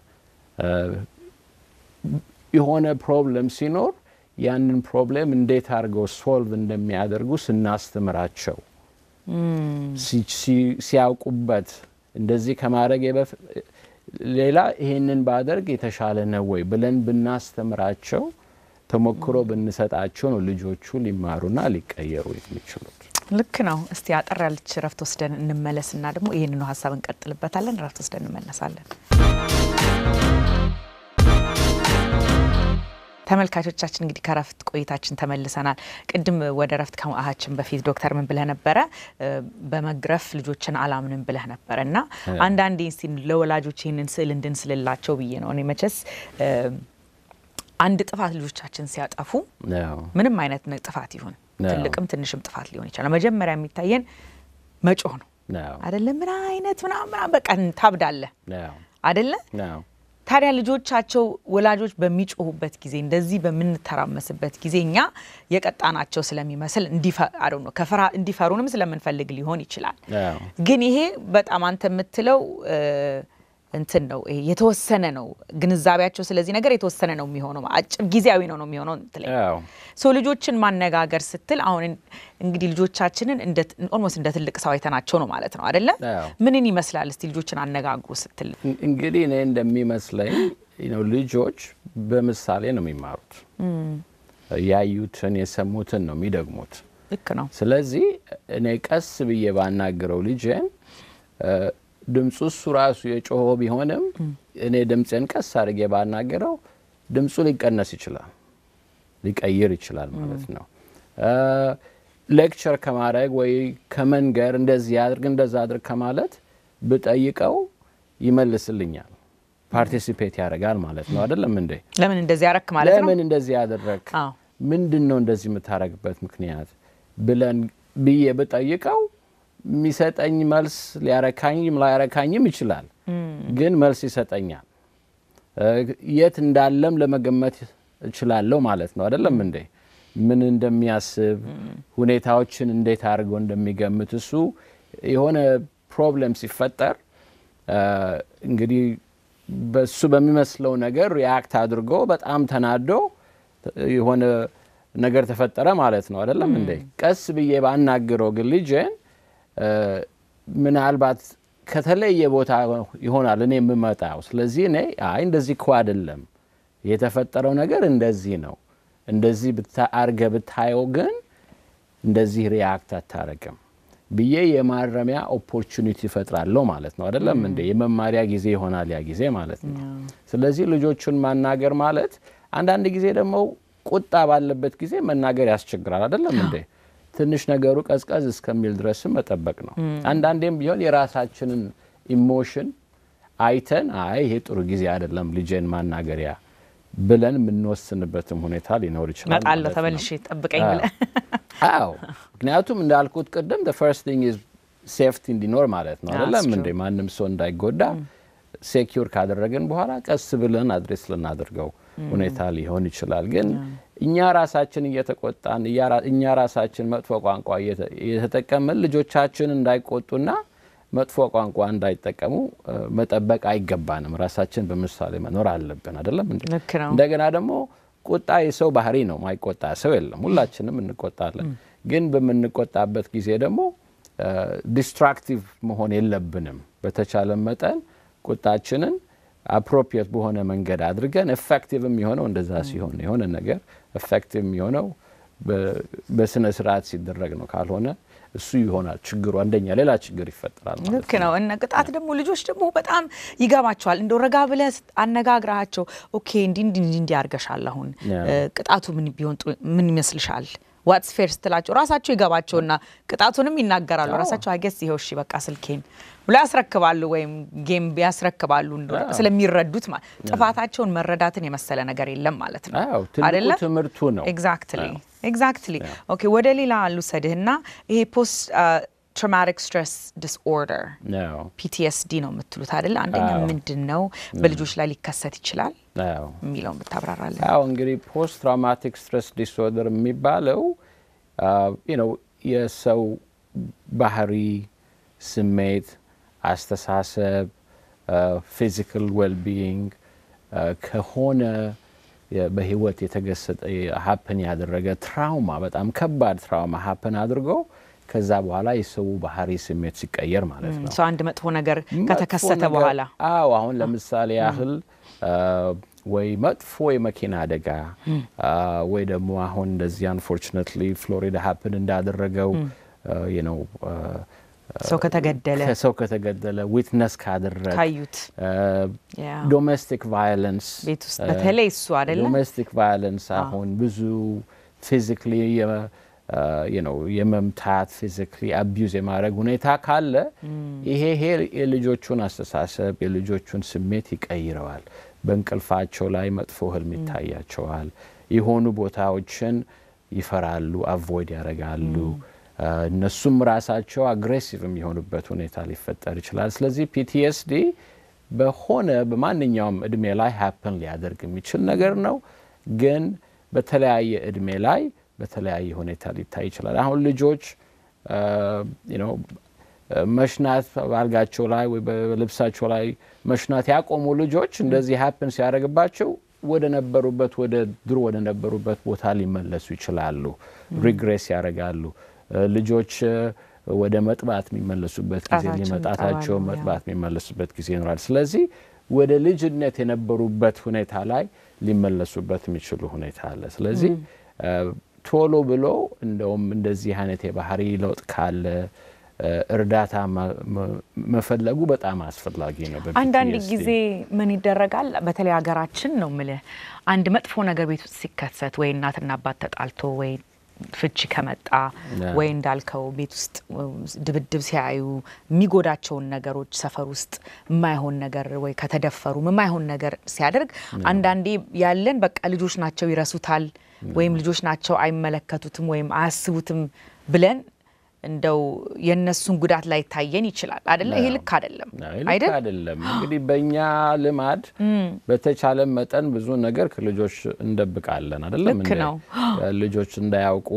የሆነ problem ሲኖር ያንን problem እንዴት አድርገው solve እንደሚያደርጉ ስናስተምራቸው ሲያውቁበት እንደዚህ ከማድረግ ሌላ ይሄንን ባደርግ የተሻለ ነው ወይ ብለን ብናስተምራቸው ተሞክሮ ብንሰጣቸው ነው ልጆቹ ሊማሩና ሊቀየሩ የሚችሉት። ልክ ነው። እስቲ አጠር ያለች ረፍት ወስደን እንመለስና ደግሞ ይህንኑ ሀሳብ እንቀጥልበታለን። ረፍት ወስደን እንመለሳለን። ተመልካቾቻችን እንግዲህ ከረፍት ቆይታችን ተመልሰናል። ቅድም ወደ ረፍት ከመአሃችን በፊት ዶክተር ምን ብለህ ነበረ? በመግረፍ ልጆችን አላምንም ብለህ ነበረ እና አንዳንዴ እስቲ ለወላጆች ይህንን ስዕል እንድንስልላቸው ብዬ ነው እኔ መቼስ አንድ ጥፋት ልጆቻችን ሲያጠፉ ምንም አይነት ጥፋት ይሁን ትልቅም ትንሽም ጥፋት ሊሆን ይችላል። መጀመሪያ የሚታየን መጮህ ነው አደለ? ምን አይነት ምናምን በቃ ታብዳለህ አደለ? ታዲያ ልጆቻቸው ወላጆች በሚጮሁበት ጊዜ እንደዚህ በምንተራመስበት ጊዜ እኛ የቀጣናቸው ስለሚመስል እንዲፈሩንም ስለምንፈልግ ሊሆን ይችላል። ግን ይሄ በጣም አንተ የምትለው እንትን ነው የተወሰነ ነው ግንዛቤያቸው ስለዚህ ነገር የተወሰነ ነው የሚሆነው አጭር ጊዜያዊ ነው ነው የሚሆነው ትለኝ ሰው ልጆችን ማነጋገር ስትል አሁን እንግዲህ ልጆቻችንን almost እንደ ትልቅ ሰው አይተናቸው ነው ማለት ነው አደለ ምንን ይመስላል? እስቲ ልጆችን አነጋግሩ ስትል። እንግዲህ እኔ እንደሚመስለኝ ልጆች በምሳሌ ነው የሚማሩት። ያዩትን የሰሙትን ነው የሚደግሙት። ልክ ነው። ስለዚህ እኔ ቀስ ብዬ ባናግረው ልጄን ድምፁ እሱ ራሱ የጮሆ ቢሆንም እኔ ድምፄን ቀስ አድርጌ ባናገረው ድምፁ ሊቀነስ ይችላል፣ ሊቀይር ይችላል ማለት ነው። lecture ከማድረግ ወይ ከመንገር እንደዚህ አድርግ እንደዛ አድርግ ከማለት ብጠይቀው ይመልስልኛል፣ ፓርቲሲፔት ያደርጋል ማለት ነው። አይደለም እንዴ? ለምን እንደዚህ ያረክ ማለት ነው። ለምን እንደዚህ ያደረግ ምንድን ነው እንደዚህ የምታደርግበት ምክንያት ብለን ብዬ ብጠይቀው የሚሰጠኝ መልስ ሊያረካኝም ላያረካኝም ይችላል፣ ግን መልስ ይሰጠኛል። የት እንዳለም ለመገመት እችላለሁ ማለት ነው። አይደለም እንዴ? ምን እንደሚያስብ ሁኔታዎችን እንዴት አድርገው እንደሚገምት እሱ የሆነ problem ሲፈጠር እንግዲህ በሱ በሚመስለው ነገር react አድርጎ በጣም ተናዶ የሆነ ነገር ተፈጠረ ማለት ነው። አይደለም እንዴ? ቀስ ብዬ ባናግረው ግን ልጄን ምናልባት ከተለየ ቦታ ይሆናል እኔ የምመጣው። ስለዚህ እኔ አይ እንደዚህ እኮ አይደለም የተፈጠረው ነገር እንደዚህ ነው፣ እንደዚህ አርገ ብታየው ግን እንደዚህ react አታረግም። ብዬ የማረሚያ opportunity ይፈጥራለሁ ማለት ነው። አይደለም እንደ የመማሪያ ጊዜ ይሆናል ያ ጊዜ ማለት ነው። ስለዚህ ልጆቹን ማናገር ማለት አንዳንድ ጊዜ ደግሞ ቁጣ ባለበት ጊዜ መናገር ያስቸግራል። አይደለም እንዴ ትንሽ ነገሩ ቀዝቀዝ እስከሚል ድረስም መጠበቅ ነው። አንዳንዴም ቢሆን የራሳችንን emotion አይተን አይ ይሄ ጥሩ ጊዜ አይደለም ልጄን ማናገሪያ ብለን የምንወስንበትም ሁኔታ ሊኖር ይችላል እመጣለሁ ተመልሼ ጠብቀኝ ብለህ? አዎ። ምክንያቱም እንዳልኩት ቅድም first thing is safety እንዲኖር ማለት ነው አይደለም? እንዴ ማንም ሰው እንዳይጎዳ secure ካደረግን በኋላ ቀስ ብለን address ልናደርገው ሁኔታ ሊሆን ይችላል። ግን እኛ ራሳችን እየተቆጣን እኛ ራሳችን መጥፎ ቋንቋ እየተ- እየተጠቀምን ልጆቻችን እንዳይቆጡና መጥፎ ቋንቋ እንዳይጠቀሙ መጠበቅ አይገባንም። ራሳችን በምሳሌ መኖር አለብን አይደለም እንደገና ደግሞ ቁጣ የሰው ባህሪ ነው። ማይቆጣ ሰው የለም። ሁላችንም እንቆጣለን። ግን በምንቆጣበት ጊዜ ደግሞ destructive መሆን የለብንም። በተቻለ መጠን ቁጣችንን appropriate በሆነ መንገድ አድርገን effective የሚሆነው እንደዛ ሲሆን የሆነ ነገር effective የሚሆነው በስነ ስርዓት ሲደረግ ነው። ካልሆነ እሱ ይሆናል ችግሩ። አንደኛ ሌላ ችግር ይፈጠራል ልክ ነው። እነ ቅጣት ደግሞ ልጆች ደግሞ በጣም ይገባቸዋል። እንደው ረጋ ብለህ አነጋግራቸው okay እንዲ እንዲ እንዲ እንዲ አድርገሻል አሁን ቅጣቱ ምን ቢሆን ምን ይመስልሻል? what's fair ስትላቸው ራሳቸው ይገባቸውና ቅጣቱንም ይናገራሉ። ራሳቸው I guess ይኸው እሺ በቃ ስልኬን ብሎ ያስረክባሉ፣ ወይም game ያስረክባሉ ስለሚረዱት ጥፋታቸውን መረዳትን የመሰለ ነገር የለም ማለት ነው። አይደለ? ትምህርቱ ነው። exactly exactly okay ወደ ሌላ ልውሰድህና ይሄ post traumatic stress disorder PTSD ነው የምትሉት አይደለ? አንደኛ ምንድን ነው በልጆች ላይ ሊከሰት ይችላል የሚለውን ብታብራራለን። አዎ እንግዲህ post traumatic stress disorder የሚባለው ነው የሰው ባህሪ፣ ስሜት፣ አስተሳሰብ፣ physical wellbeing ከሆነ በህይወት የተገሰጠ happen ያደረገ trauma በጣም ከባድ trauma happen አድርጎ ከዛ በኋላ የሰው ባህሪ ስሜት ሲቀየር ማለት ነው። ሰው አንድ መጥፎ ነገር ከተከሰተ በኋላ አዎ አሁን ለምሳሌ ያህል ወይ መጥፎ የመኪና አደጋ ወይ ደግሞ አሁን እንደዚህ unfortunately ፍሎሪዳ happen እንዳደረገው ነው ሰው ከተገደለ ከሰው ከተገደለ witness ካደረግ ካዩት። domestic violence ቤት ውስጥ በተለይ እሱ አይደለ? domestic violence አሁን ብዙ physically ነው የመምታት physically abuse የማድረግ ሁኔታ ካለ ይሄ ይሄ የልጆቹን አስተሳሰብ የልጆቹን ስሜት ይቀይረዋል። በእንቅልፋቸው ላይ መጥፎ ህልም ይታያቸዋል። የሆኑ ቦታዎችን ይፈራሉ፣ avoid ያደርጋሉ። እነሱም ራሳቸው aggressive የሚሆኑበት ሁኔታ ሊፈጠር ይችላል። ስለዚህ PTSD በሆነ በማንኛውም እድሜ ላይ happen ሊያደርግ የሚችል ነገር ነው። ግን በተለያየ እድሜ ላይ በተለያየ ሁኔታ ሊታይ ይችላል። አሁን ልጆች መሽናት በአልጋቸው ላይ ወይ በልብሳቸው ላይ መሽናት ያቆሙ ልጆች እንደዚህ happen ሲያደርግባቸው ወደ ነበሩበት ወደ ድሮ ወደ ነበሩበት ቦታ ሊመለሱ ይችላሉ። ሪግሬስ ያደርጋሉ። ልጆች ወደ መጥባት የሚመለሱበት ጊዜ ሊመጣታቸው መጥባት የሚመለሱበት ጊዜ ይኖራል። ስለዚህ ወደ ልጅነት የነበሩበት ሁኔታ ላይ ሊመለሱበት የሚችሉ ሁኔታ አለ። ስለዚህ ቶሎ ብሎ እንደውም እንደዚህ አይነት የባህሪ ለውጥ ካለ እርዳታ መፈለጉ በጣም አስፈላጊ ነው። አንዳንድ ጊዜ ምን ይደረጋል፣ በተለይ ሀገራችን ነው ምልህ፣ አንድ መጥፎ ነገር ቤት ውስጥ ሲከሰት ወይ እናትና አባት ተጣልቶ ወይ ፍቺ ከመጣ ወይ እንዳልከው ቤት ውስጥ ድብድብ ሲያዩ የሚጎዳቸውን ነገሮች ሰፈር ውስጥ የማይሆን ነገር ወይ ከተደፈሩ የማይሆን ነገር ሲያደርግ አንዳንዴ ያለን በቃ ልጆች ናቸው ይረሱታል፣ ወይም ልጆች ናቸው አይመለከቱትም ወይም አያስቡትም ብለን እንደው የእነሱን ጉዳት ላይ ታየን ይችላል አደለ? ይሄ ልክ አይደለም አይ፣ ልክ አይደል? አይደለም። እንግዲህ በእኛ ልማድ በተቻለ መጠን ብዙ ነገር ከልጆች እንደብቃለን አይደለም? ልክ ነው። ልጆች እንዳያውቁ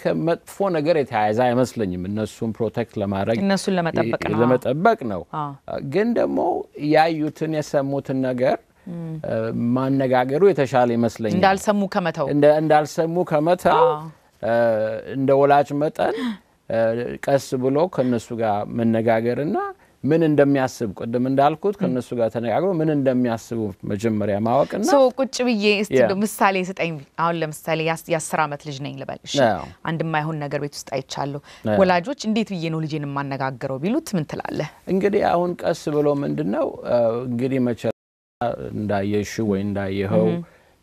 ከመጥፎ ነገር የተያያዘ አይመስለኝም። እነሱን ፕሮቴክት ለማድረግ እነሱን ለመጠበቅ ነው። ለመጠበቅ ነው። አዎ። ግን ደግሞ ያዩትን የሰሙትን ነገር ማነጋገሩ የተሻለ ይመስለኛል። እንዳልሰሙ ከመተው እንዳልሰሙ ከመተው እንደ ወላጅ መጠን ቀስ ብሎ ከነሱ ጋር መነጋገርና ምን እንደሚያስብ ቅድም እንዳልኩት ከእነሱ ጋር ተነጋግሮ ምን እንደሚያስቡ መጀመሪያ ማወቅና so ቁጭ ብዬ እስቲ ምሳሌ ስጠኝ። አሁን ለምሳሌ የአስ- የአስር ዓመት ልጅ ነኝ ልበል። እሺ አንድ የማይሆን ነገር ቤት ውስጥ አይቻለሁ። ወላጆች እንዴት ብዬ ነው ልጄን የማነጋግረው ቢሉት ምን ትላለህ? እንግዲህ አሁን ቀስ ብሎ ምንድን ነው እንግዲህ መቼ እንዳየሽ ወይ እንዳየኸው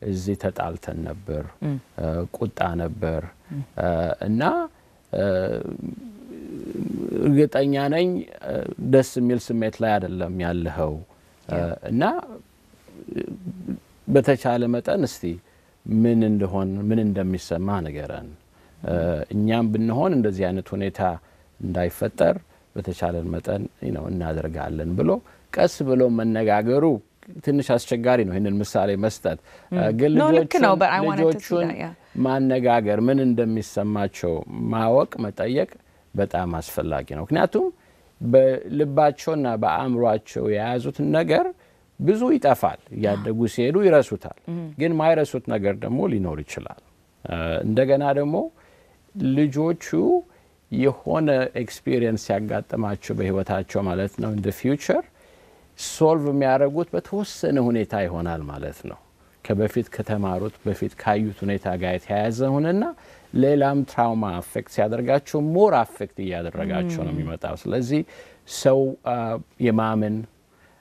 እዚህ ተጣልተን ነበር፣ ቁጣ ነበር እና እርግጠኛ ነኝ ደስ የሚል ስሜት ላይ አይደለም ያለኸው። እና በተቻለ መጠን እስቲ ምን እንደሆን ምን እንደሚሰማ ንገረን። እኛም ብንሆን እንደዚህ አይነት ሁኔታ እንዳይፈጠር በተቻለን መጠን ነው እናደርጋለን ብሎ ቀስ ብሎ መነጋገሩ ትንሽ አስቸጋሪ ነው። ይህንን ምሳሌ መስጠት። ግን ልጆቹን ማነጋገር ምን እንደሚሰማቸው ማወቅ መጠየቅ በጣም አስፈላጊ ነው። ምክንያቱም በልባቸውና በአእምሯቸው የያዙትን ነገር ብዙ ይጠፋል። እያደጉ ሲሄዱ ይረሱታል። ግን ማይረሱት ነገር ደግሞ ሊኖር ይችላል። እንደገና ደግሞ ልጆቹ የሆነ experience ሲያጋጥማቸው በህይወታቸው ማለት ነው in future solve የሚያደርጉት በተወሰነ ሁኔታ ይሆናል ማለት ነው። ከበፊት ከተማሩት በፊት ካዩት ሁኔታ ጋር የተያያዘ ሆነና ሌላም trauma affect ሲያደርጋቸው more affect እያደረጋቸው ነው የሚመጣው። ስለዚህ ሰው የማመን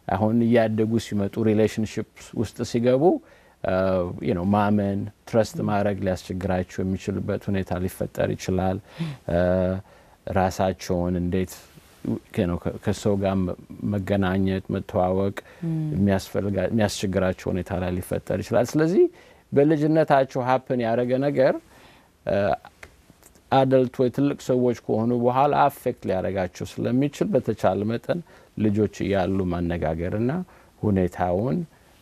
አሁን እያደጉ ሲመጡ relationship ውስጥ ሲገቡ ማመን trust ማድረግ ሊያስቸግራቸው የሚችልበት ሁኔታ ሊፈጠር ይችላል። ራሳቸውን እንዴት ከሰው ጋር መገናኘት መተዋወቅ የሚያስቸግራቸው ሁኔታ ላይ ሊፈጠር ይችላል። ስለዚህ በልጅነታቸው happen ያደረገ ነገር adult ወይ ትልቅ ሰዎች ከሆኑ በኋላ affect ሊያደርጋቸው ስለሚችል በተቻለ መጠን ልጆች እያሉ ማነጋገርና ሁኔታውን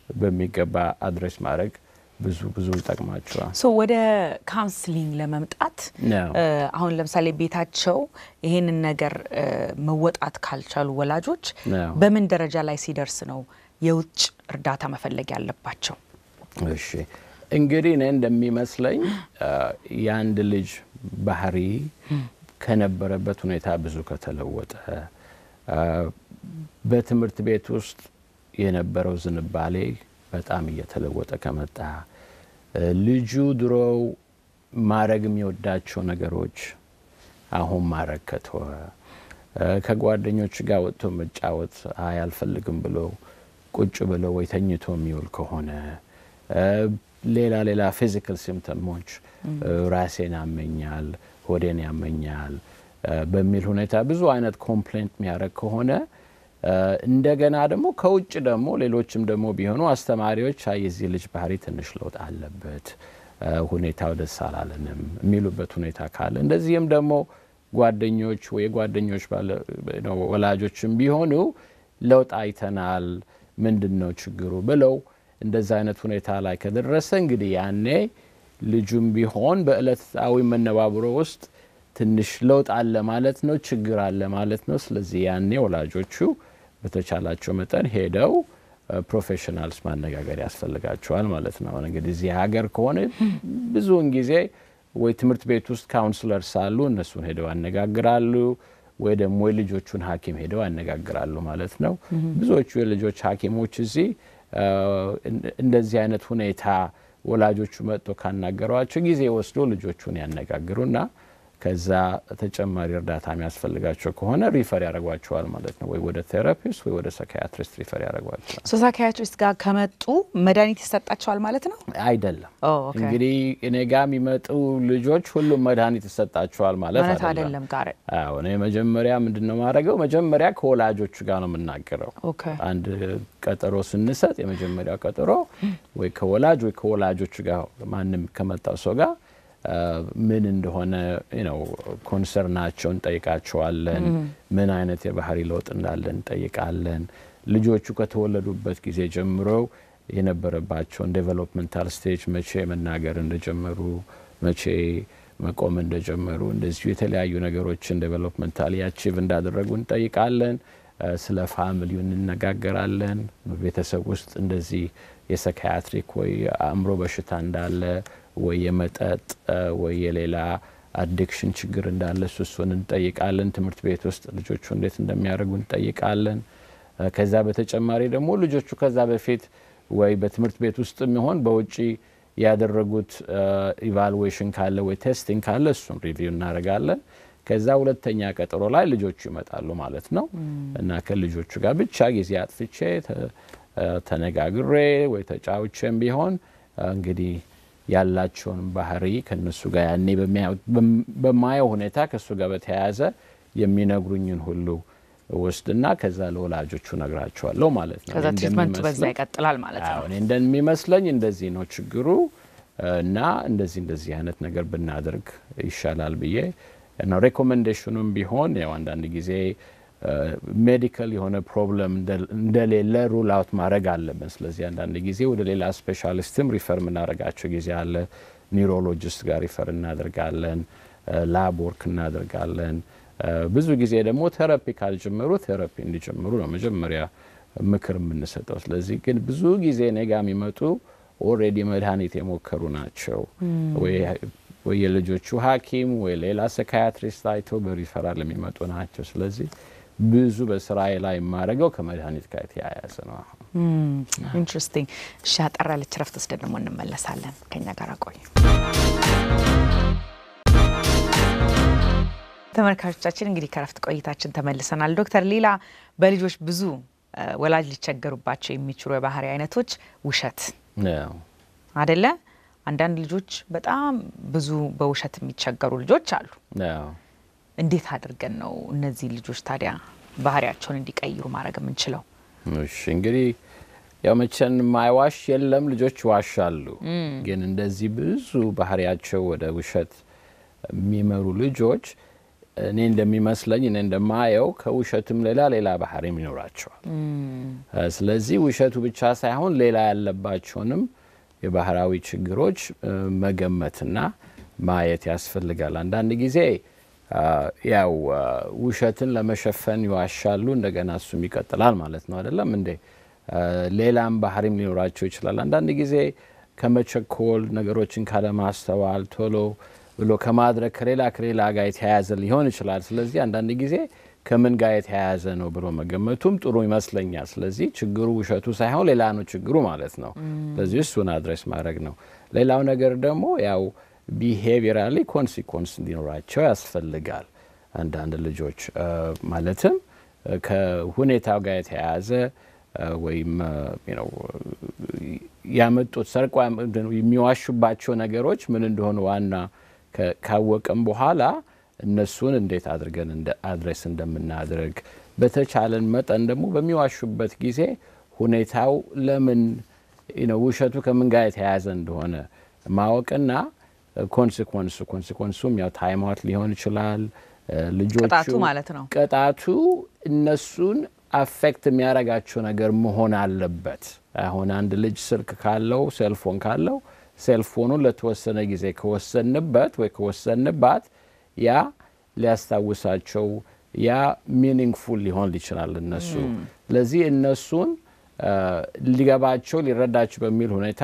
በሚገባ address ማድረግ ብዙ ብዙ ይጠቅማቸዋል። so ወደ counseling ለመምጣት አሁን ለምሳሌ ቤታቸው ይሄንን ነገር መወጣት ካልቻሉ ወላጆች በምን ደረጃ ላይ ሲደርስ ነው የውጭ እርዳታ መፈለግ ያለባቸው? እሺ እንግዲህ እኔ እንደሚመስለኝ የአንድ ልጅ ባህሪ ከነበረበት ሁኔታ ብዙ ከተለወጠ በትምህርት ቤት ውስጥ የነበረው ዝንባሌ በጣም እየተለወጠ ከመጣ ልጁ ድሮው ማድረግ የሚወዳቸው ነገሮች አሁን ማድረግ ከተወ ከጓደኞች ጋር ወጥቶ መጫወት አይ አልፈልግም ብሎ ቁጭ ብሎ ወይ ተኝቶ የሚውል ከሆነ ሌላ ሌላ physical symptom ኦች ራሴን ያመኛል፣ ሆዴን ያመኛል በሚል ሁኔታ ብዙ አይነት complaint የሚያደርግ ከሆነ እንደገና ደግሞ ከውጭ ደግሞ ሌሎችም ደግሞ ቢሆኑ አስተማሪዎች አይ የዚህ ልጅ ባህሪ ትንሽ ለውጥ አለበት ሁኔታው ደስ አላለንም የሚሉበት ሁኔታ ካለ እንደዚህም ደግሞ ጓደኞች ወይ ነው ወላጆችም ቢሆኑ ለውጥ አይተናል፣ ምንድን ነው ችግሩ ብለው እንደዛ አይነት ሁኔታ ላይ ከደረሰ እንግዲህ ያኔ ልጁም ቢሆን በዕለታዊ መነባብሮ ውስጥ ትንሽ ለውጥ አለ ማለት ነው፣ ችግር አለ ማለት ነው። ስለዚህ ያኔ ወላጆቹ በተቻላቸው መጠን ሄደው professionals ማነጋገር ያስፈልጋቸዋል ማለት ነው። እንግዲህ እዚህ ሀገር ከሆነ ብዙውን ጊዜ ወይ ትምህርት ቤት ውስጥ counselors አሉ፣ እነሱን ሄደው ያነጋግራሉ፣ ወይ ደግሞ የልጆቹን ሐኪም ሄደው ያነጋግራሉ ማለት ነው። ብዙዎቹ የልጆች ሐኪሞች እዚህ እንደዚህ አይነት ሁኔታ ወላጆቹ መጥቶ ካናገሯቸው ጊዜ ወስዶ ልጆቹን ያነጋግሩና ከዛ ተጨማሪ እርዳታ የሚያስፈልጋቸው ከሆነ refer ያደርጓቸዋል ማለት ነው። ወይ ወደ therapist ወይ ወደ psychiatrist refer ያደርጓቸዋል። so psychiatrist ጋር ከመጡ መድኃኒት ይሰጣቸዋል ማለት ነው? አይደለም እንግዲህ እኔ ጋ የሚመጡ ልጆች ሁሉም መድኃኒት ይሰጣቸዋል ማለት አይደለም። ጋር እኔ መጀመሪያ ምንድን ነው ማድረገው? መጀመሪያ ከወላጆቹ ጋር ነው የምናገረው። አንድ ቀጠሮ ስንሰጥ የመጀመሪያው ቀጠሮ ወይ ከወላጅ ወይ ከወላጆቹ ጋር ማንም ከመጣው ሰው ጋር ምን እንደሆነ ነው concern ኣቸውን እንጠይቃቸዋለን። ምን አይነት የባህሪ ለውጥ እንዳለ እንጠይቃለን። ልጆቹ ከተወለዱበት ጊዜ ጀምሮ የነበረባቸውን developmental stage መቼ መናገር እንደጀመሩ መቼ መቆም እንደጀመሩ እንደዚሁ የተለያዩ ነገሮችን developmental achieve እንዳደረጉ እንጠይቃለን። ስለ family ው እንነጋገራለን። ቤተሰብ ውስጥ እንደዚህ የ psychiatric ወይ አእምሮ በሽታ እንዳለ ወይ የመጠጥ ወይ የሌላ addiction ችግር እንዳለ እሱ እሱን እንጠይቃለን። ትምህርት ቤት ውስጥ ልጆቹ እንዴት እንደሚያደርጉ እንጠይቃለን። ከዛ በተጨማሪ ደግሞ ልጆቹ ከዛ በፊት ወይ በትምህርት ቤት ውስጥ የሚሆን በውጭ ያደረጉት evaluation ካለ ወይ testing ካለ እሱን review እናደርጋለን። ከዛ ሁለተኛ ቀጠሮ ላይ ልጆቹ ይመጣሉ ማለት ነው እና ከልጆቹ ጋር ብቻ ጊዜ አጥፍቼ ተነጋግሬ ወይ ተጫውቼም ቢሆን እንግዲህ ያላቸውን ባህሪ ከነሱ ጋር ያኔ በማየው ሁኔታ ከእሱ ጋር በተያያዘ የሚነግሩኝን ሁሉ ወስድና ከዛ ለወላጆቹ ነግራቸዋለሁ ማለት ነው። ከዛ ትሪትመንቱ በዛ ይቀጥላል ማለት ነው። እንደሚመስለኝ እንደዚህ ነው ችግሩ እና እንደዚህ እንደዚህ አይነት ነገር ብናደርግ ይሻላል ብዬ ነው። recommendation ኑም ቢሆን ያው አንዳንድ ጊዜ medical የሆነ problem እንደሌለ rule out ማድረግ አለብን። ስለዚህ አንዳንድ ጊዜ ወደ ሌላ specialist ም refer የምናደርጋቸው ጊዜ አለ። neurologist ጋር refer እናደርጋለን፣ lab work እናደርጋለን። ብዙ ጊዜ ደግሞ therapy ካልጀመሩ therapy እንዲጀምሩ ነው መጀመሪያ ምክር የምንሰጠው። ስለዚህ ግን ብዙ ጊዜ እኔ ጋ የሚመጡ already መድኃኒት የሞከሩ ናቸው ወይ የልጆቹ ሐኪም ወይ ሌላ psychiatrist አይቶ በሪፈራል የሚመጡ ናቸው። ስለዚህ ብዙ በስራዬ ላይ የማደርገው ከመድኃኒት ጋር የተያያዘ ነው። አሁን interesting። እሺ፣ አጠር ያለች ረፍት ወስደን ደግሞ እንመለሳለን። ከኛ ጋር ቆዩ። ተመልካቾቻችን እንግዲህ ከረፍት ቆይታችን ተመልሰናል። ዶክተር ሌላ በልጆች ብዙ ወላጅ ሊቸገሩባቸው የሚችሉ የባህሪ አይነቶች ውሸት አደለ? አንዳንድ ልጆች በጣም ብዙ በውሸት የሚቸገሩ ልጆች አሉ። እንዴት አድርገን ነው እነዚህ ልጆች ታዲያ ባህሪያቸውን እንዲቀይሩ ማድረግ የምንችለው? እሺ እንግዲህ ያው መቼን ማይዋሽ የለም፣ ልጆች ይዋሻሉ። ግን እንደዚህ ብዙ ባህሪያቸው ወደ ውሸት የሚመሩ ልጆች እኔ እንደሚመስለኝ እኔ እንደማየው ከውሸትም ሌላ ሌላ ባህሪም ይኖራቸዋል። ስለዚህ ውሸቱ ብቻ ሳይሆን ሌላ ያለባቸውንም የባህራዊ ችግሮች መገመትና ማየት ያስፈልጋል። አንዳንድ ጊዜ ያው ውሸትን ለመሸፈን ይዋሻሉ፣ እንደገና እሱም ይቀጥላል ማለት ነው አይደለም እንዴ? ሌላም ባህሪም ሊኖራቸው ይችላል። አንዳንድ ጊዜ ከመቸኮል ነገሮችን ካለማስተዋል ቶሎ ብሎ ከማድረግ ከሌላ ከሌላ ጋር የተያያዘ ሊሆን ይችላል። ስለዚህ አንዳንድ ጊዜ ከምን ጋር የተያያዘ ነው ብሎ መገመቱም ጥሩ ይመስለኛል። ስለዚህ ችግሩ ውሸቱ ሳይሆን ሌላ ነው ችግሩ ማለት ነው። ስለዚህ እሱን address ማድረግ ነው። ሌላው ነገር ደግሞ ያው behaviorally consequence እንዲኖራቸው ያስፈልጋል። አንዳንድ ልጆች ማለትም ከሁኔታው ጋር የተያያዘ ወይም ያመጡት ሰርቋ የሚዋሹባቸው ነገሮች ምን እንደሆኑ ዋና ካወቅም በኋላ እነሱን እንዴት አድርገን address እንደምናደርግ በተቻለን መጠን ደግሞ በሚዋሹበት ጊዜ ሁኔታው ለምን ውሸቱ ከምን ጋር የተያያዘ እንደሆነ ማወቅና consequence ኡ consequence ኡም ያው time out ሊሆን ይችላል። ልጆቹ ቅጣቱ ማለት ነው። ቅጣቱ እነሱን affect የሚያደርጋቸው ነገር መሆን አለበት። አሁን አንድ ልጅ ስልክ ካለው cell phone ካለው cell phone ኑን ለተወሰነ ጊዜ ከወሰንበት ወይ ከወሰንባት ያ ሊያስታውሳቸው ያ meaningful ሊሆን ይችላል እነሱ ስለዚህ እነሱን ሊገባቸው ሊረዳቸው በሚል ሁኔታ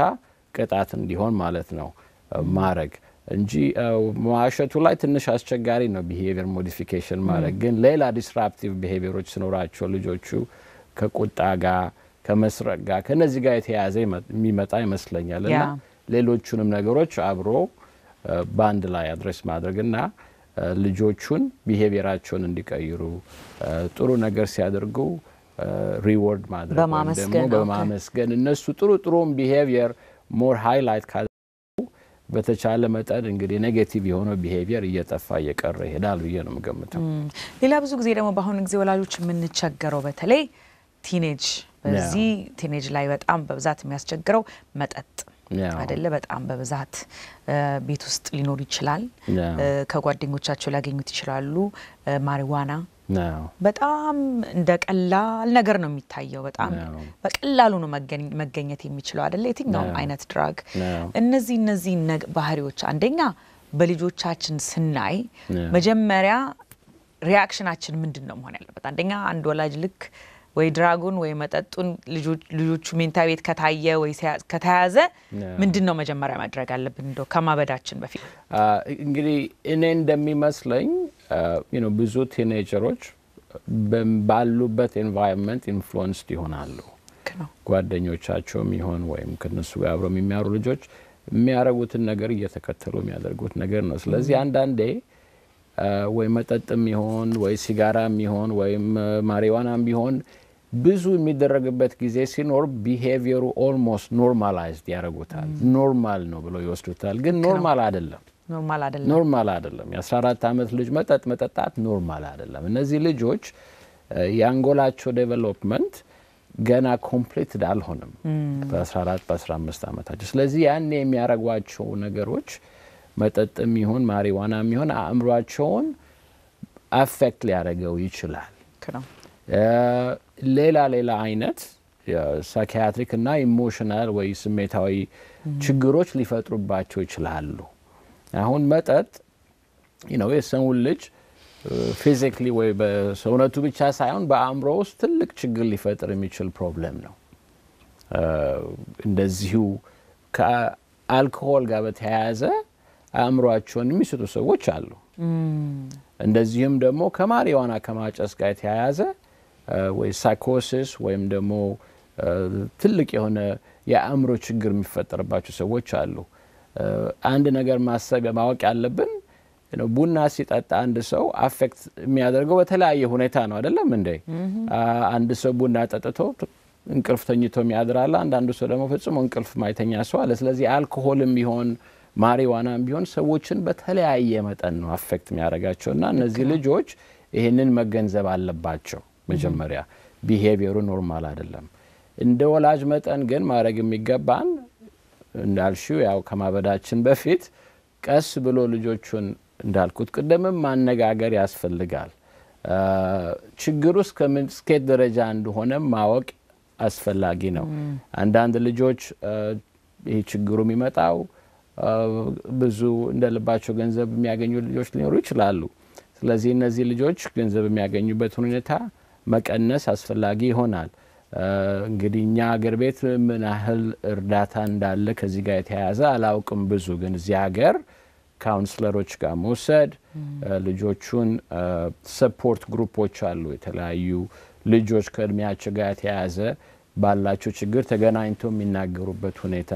ቅጣት እንዲሆን ማለት ነው ማድረግ እንጂ መዋሸቱ ላይ ትንሽ አስቸጋሪ ነው። behavior modification ማድረግ። ግን ሌላ disruptive behavior ኦች ሲኖራቸው ልጆቹ ከቁጣ ጋር ከመስረቅ ጋር ከነዚህ ጋር የተያያዘ የሚመጣ ይመስለኛል። እና ሌሎቹንም ነገሮች አብሮ በአንድ ላይ address ማድረግና ልጆቹን behavior ኣቸውን እንዲቀይሩ ጥሩ ነገር ሲያደርጉ reward ማድረግ ደግሞ በማመስገን። እነሱ ጥሩ ጥሩም behavior more highlight በተቻለ መጠን እንግዲህ negative የሆነው behavior እየጠፋ እየቀረ ይሄዳል ብዬ ነው የምገምተው። ሌላ ብዙ ጊዜ ደግሞ በአሁኑ ጊዜ ወላጆች የምንቸገረው በተለይ teenage በዚህ teenage ላይ በጣም በብዛት የሚያስቸግረው መጠጥ አይደለ? በጣም በብዛት ቤት ውስጥ ሊኖር ይችላል። ከጓደኞቻቸው ሊያገኙት ይችላሉ። ማሪዋና በጣም እንደ ቀላል ነገር ነው የሚታየው። በጣም በቀላሉ ነው መገኘት የሚችለው አይደለ? የትኛውም አይነት drug። እነዚህ እነዚህ ባህሪዎች አንደኛ በልጆቻችን ስናይ መጀመሪያ reaction ኣችን ምንድን ነው መሆን ያለበት? አንደኛ አንድ ወላጅ ልክ ወይ drug ኡን ወይ መጠጡን ልጆቹ ሜንታ ቤት ከታየ ወይ ከተያዘ ምንድን ነው መጀመሪያ ማድረግ አለብን? እንደው ከማበዳችን በፊት እንግዲህ እኔ እንደሚመስለኝ ብዙ ቲኔጀሮች ባሉበት ኤንቫይሮንመንት ኢንፍሉወንስድ ይሆናሉ። ጓደኞቻቸውም ይሆን ወይም ከነሱ ጋር አብረው የሚማሩ ልጆች የሚያደርጉትን ነገር እየተከተሉ የሚያደርጉት ነገር ነው። ስለዚህ አንዳንዴ ወይ መጠጥም ይሆን ወይ ሲጋራም ይሆን ወይም ማሪዋናም ቢሆን ብዙ የሚደረግበት ጊዜ ሲኖር behavior ኡ almost normalized ያደርጉታል። normal ነው ብለው ይወስዱታል። ግን normal አይደለም። normal አይደለም። normal አይደለም። የ14 ዓመት ልጅ መጠጥ መጠጣት normal አይደለም። እነዚህ ልጆች የአንጎላቸው development ገና completed አልሆንም በ14 በ15 ዓመታቸው። ስለዚህ ያኔ የሚያደርጓቸው ነገሮች መጠጥም ይሁን ማሪዋናም ይሁን አእምሯቸውን affect ሊያደርገው ይችላል። ሌላ ሌላ አይነት psychiatric እና emotional ወይ ስሜታዊ ችግሮች ሊፈጥሩባቸው ይችላሉ። አሁን መጠጥ ነው የሰውን ልጅ physically ወይ በሰውነቱ ብቻ ሳይሆን በአእምሮ ውስጥ ትልቅ ችግር ሊፈጥር የሚችል problem ነው። እንደዚሁ ከአልኮሆል ጋር በተያያዘ አእምሯቸውን የሚስቱ ሰዎች አሉ። እንደዚሁም ደግሞ ከማሪዋና ከማጨስ ጋር የተያያዘ ወይ ሳይኮሲስ ወይም ደግሞ ትልቅ የሆነ የአእምሮ ችግር የሚፈጠርባቸው ሰዎች አሉ። አንድ ነገር ማሰብ ማወቅ ያለብን ቡና ሲጠጣ አንድ ሰው affect የሚያደርገው በተለያየ ሁኔታ ነው። አይደለም እንዴ? አንድ ሰው ቡና ጠጥቶ እንቅልፍ ተኝቶ የሚያድር አለ። አንዳንዱ ሰው ደግሞ ፍጹም እንቅልፍ ማይተኛ ሰው አለ። ስለዚህ አልኮሆልም ቢሆን ማሪዋናም ቢሆን ሰዎችን በተለያየ መጠን ነው affect የሚያደርጋቸው እና እነዚህ ልጆች ይህንን መገንዘብ አለባቸው። መጀመሪያ behavior ኡ normal አይደለም። እንደ ወላጅ መጠን ግን ማድረግ የሚገባን እንዳልሽው ያው ከማበዳችን በፊት ቀስ ብሎ ልጆቹን እንዳልኩት ቅድምም ማነጋገር ያስፈልጋል። ችግሩ እስከስኬት ደረጃ እንደሆነ ማወቅ አስፈላጊ ነው። አንዳንድ ልጆች ይህ ችግሩ የሚመጣው ብዙ እንደ ልባቸው ገንዘብ የሚያገኙ ልጆች ሊኖሩ ይችላሉ። ስለዚህ እነዚህ ልጆች ገንዘብ የሚያገኙበትን ሁኔታ መቀነስ አስፈላጊ ይሆናል። እንግዲህ እኛ አገር ቤት ምን ያህል እርዳታ እንዳለ ከዚህ ጋር የተያያዘ አላውቅም። ብዙ ግን እዚህ ሀገር counselor ኦች ጋር መውሰድ ልጆቹን support group ኦች አሉ። የተለያዩ ልጆች ከእድሜያቸው ጋር የተያያዘ ባላቸው ችግር ተገናኝተው የሚናገሩበት ሁኔታ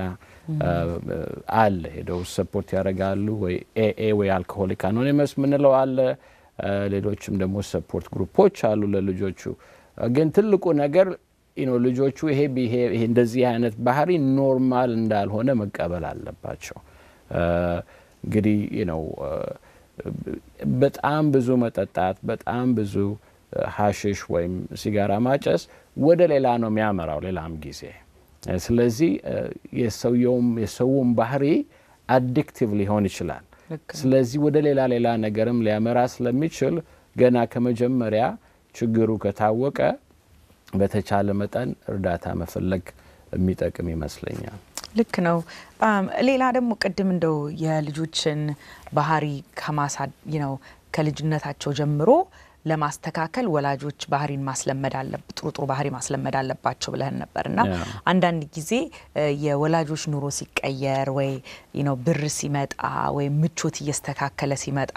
አለ። ሄደው support ያደርጋሉ። ወይ AA ወይ Alcoholic Anonymous ምንለው አለ። ሌሎችም ደግሞ support group ኦች አሉ ለልጆቹ። ግን ትልቁ ነገር ልጆቹ ይሄ እንደዚህ አይነት ባህሪ normal እንዳልሆነ መቀበል አለባቸው። እንግዲህ ነው በጣም ብዙ መጠጣት፣ በጣም ብዙ ሀሽሽ ወይም ሲጋራ ማጨስ ወደ ሌላ ነው የሚያመራው ሌላም ጊዜ። ስለዚህ የሰውየውም የሰውም ባህሪ addictive ሊሆን ይችላል። ስለዚህ ወደ ሌላ ሌላ ነገርም ሊያመራ ስለሚችል ገና ከመጀመሪያ ችግሩ ከታወቀ በተቻለ መጠን እርዳታ መፈለግ የሚጠቅም ይመስለኛል። ልክ ነው። ሌላ ደግሞ ቅድም እንደው የልጆችን ባህሪ ከማሳድ ነው ከልጅነታቸው ጀምሮ ለማስተካከል ወላጆች ባህሪን ማስለመድ አለ ጥሩ ጥሩ ባህሪ ማስለመድ አለባቸው ብለህን ነበር። እና አንዳንድ ጊዜ የወላጆች ኑሮ ሲቀየር ወይ ነው ብር ሲመጣ ወይም ምቾት እየስተካከለ ሲመጣ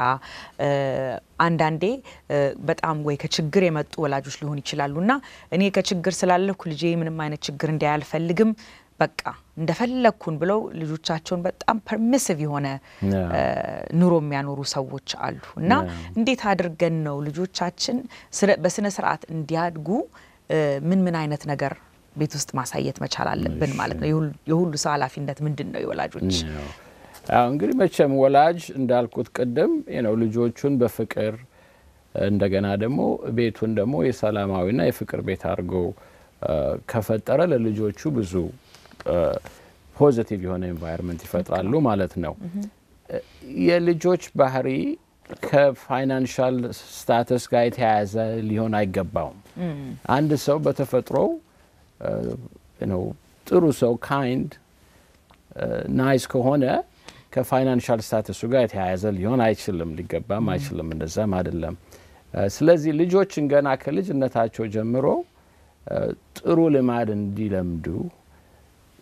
አንዳንዴ በጣም ወይ ከችግር የመጡ ወላጆች ሊሆኑ ይችላሉ። እና እኔ ከችግር ስላለፍኩ ልጄ ምንም አይነት ችግር እንዲያይ አልፈልግም። በቃ እንደፈለግኩን ብለው ልጆቻቸውን በጣም permissive የሆነ ኑሮ የሚያኖሩ ሰዎች አሉ እና እንዴት አድርገን ነው ልጆቻችን በስነ ስርዓት እንዲያድጉ ምን ምን አይነት ነገር ቤት ውስጥ ማሳየት መቻል አለብን ማለት ነው? የሁሉ ሰው ኃላፊነት ምንድን ነው የወላጆች? እንግዲህ መቼም ወላጅ እንዳልኩት ቅድም ነው ልጆቹን በፍቅር እንደገና ደግሞ ቤቱን ደግሞ የሰላማዊና የፍቅር ቤት አድርጎ ከፈጠረ ለልጆቹ ብዙ positive የሆነ environment ይፈጥራሉ ማለት ነው። የልጆች ባህሪ ከ financial status ጋር የተያያዘ ሊሆን አይገባውም። አንድ ሰው በተፈጥሮ ጥሩ ሰው kind nice ከሆነ ከ financial status ኡ ጋር የተያያዘ ሊሆን አይችልም፣ ሊገባም አይችልም፣ እንደዛም አይደለም። ስለዚህ ልጆችን ገና ከልጅነታቸው ጀምሮ ጥሩ ልማድ እንዲለምዱ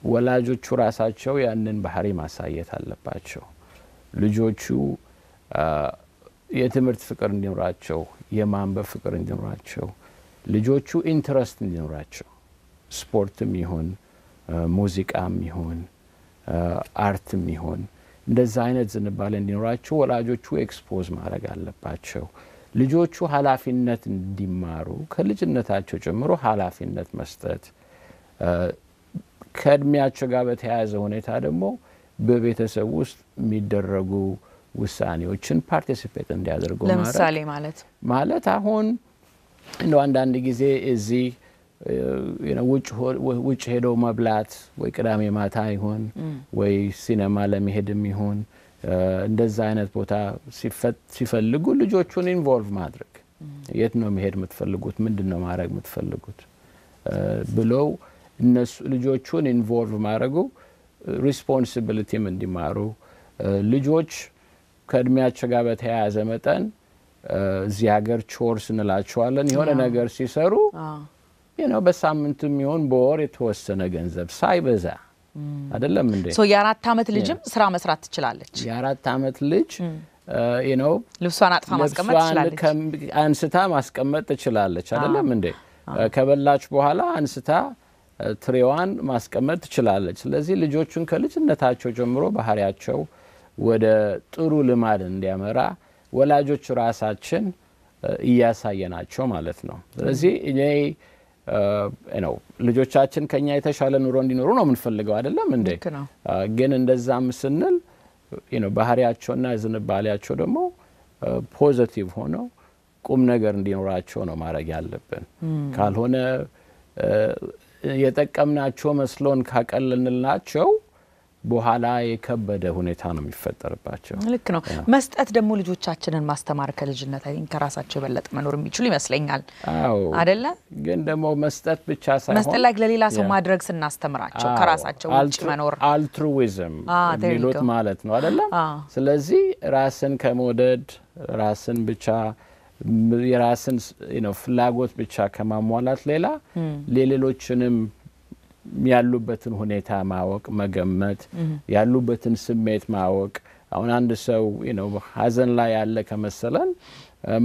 ወላጆቹ ራሳቸው ያንን ባህሪ ማሳየት አለባቸው። ልጆቹ የትምህርት ፍቅር እንዲኖራቸው፣ የማንበብ ፍቅር እንዲኖራቸው፣ ልጆቹ interest እንዲኖራቸው ስፖርትም ይሁን ሙዚቃም ይሁን art ም ይሁን እንደዛ አይነት ዝንባሌ እንዲኖራቸው ወላጆቹ expose ማድረግ አለባቸው። ልጆቹ ኃላፊነት እንዲማሩ ከልጅነታቸው ጀምሮ ኃላፊነት መስጠት ከእድሜያቸው ጋር በተያያዘ ሁኔታ ደግሞ በቤተሰብ ውስጥ የሚደረጉ ውሳኔዎችን participate እንዲያደርጉ ለምሳሌ ማለት ማለት አሁን እንደ አንዳንድ ጊዜ እዚህ ውጭ ሄደው መብላት ወይ ቅዳሜ ማታ ይሁን ወይ ሲኔማ ለመሄድም ይሁን እንደዛ አይነት ቦታ ሲፈልጉ ልጆቹን involve ማድረግ የት ነው መሄድ የምትፈልጉት? ምንድን ነው ማድረግ የምትፈልጉት? ብለው እነሱ ልጆቹን involve ማድረጉ responsibility ም እንዲማሩ ልጆች ከእድሜያቸው ጋር በተያያዘ መጠን እዚህ ሀገር chores እንላቸዋለን የሆነ ነገር ሲሰሩ ነው በሳምንትም ይሆን በወር የተወሰነ ገንዘብ ሳይበዛ አይደለም እንዴ? የአራት ዓመት ልጅም ስራ መስራት ትችላለች። የአራት ዓመት ልጅ ነው ልብሷን አጥፋ ማስቀመጥ ትችላለች። አንስታ ማስቀመጥ ትችላለች። አይደለም እንዴ? ከበላች በኋላ አንስታ ትሬዋን ማስቀመጥ ትችላለች። ስለዚህ ልጆቹን ከልጅነታቸው ጀምሮ ባህሪያቸው ወደ ጥሩ ልማድ እንዲያመራ ወላጆች ራሳችን እያሳየናቸው ማለት ነው። ስለዚህ እኔ ነው ልጆቻችን ከኛ የተሻለ ኑሮ እንዲኖሩ ነው የምንፈልገው፣ አይደለም እንዴ? ግን እንደዛም ስንል ባህሪያቸውና ዝንባሌያቸው ደግሞ positive ሆነው ቁም ነገር እንዲኖራቸው ነው ማድረግ ያለብን። ካልሆነ የጠቀምናቸው መስሎን ካቀለልናቸው በኋላ የከበደ ሁኔታ ነው የሚፈጠርባቸው። ልክ ነው። መስጠት ደግሞ ልጆቻችንን ማስተማር ከልጅነት ከራሳቸው የበለጠ መኖር የሚችሉ ይመስለኛል። አዎ አደለ? ግን ደግሞ መስጠት ብቻ ሳይሆን መስጠት ላይ ለሌላ ሰው ማድረግ ስናስተምራቸው ከራሳቸው ውጭ መኖር አልትሩዊዝም የሚሉት ማለት ነው አደለም? ስለዚህ ራስን ከመውደድ ራስን ብቻ የራስን ፍላጎት ብቻ ከማሟላት ሌላ የሌሎችንም ያሉበትን ሁኔታ ማወቅ፣ መገመት፣ ያሉበትን ስሜት ማወቅ። አሁን አንድ ሰው ሀዘን ላይ ያለ ከመሰለን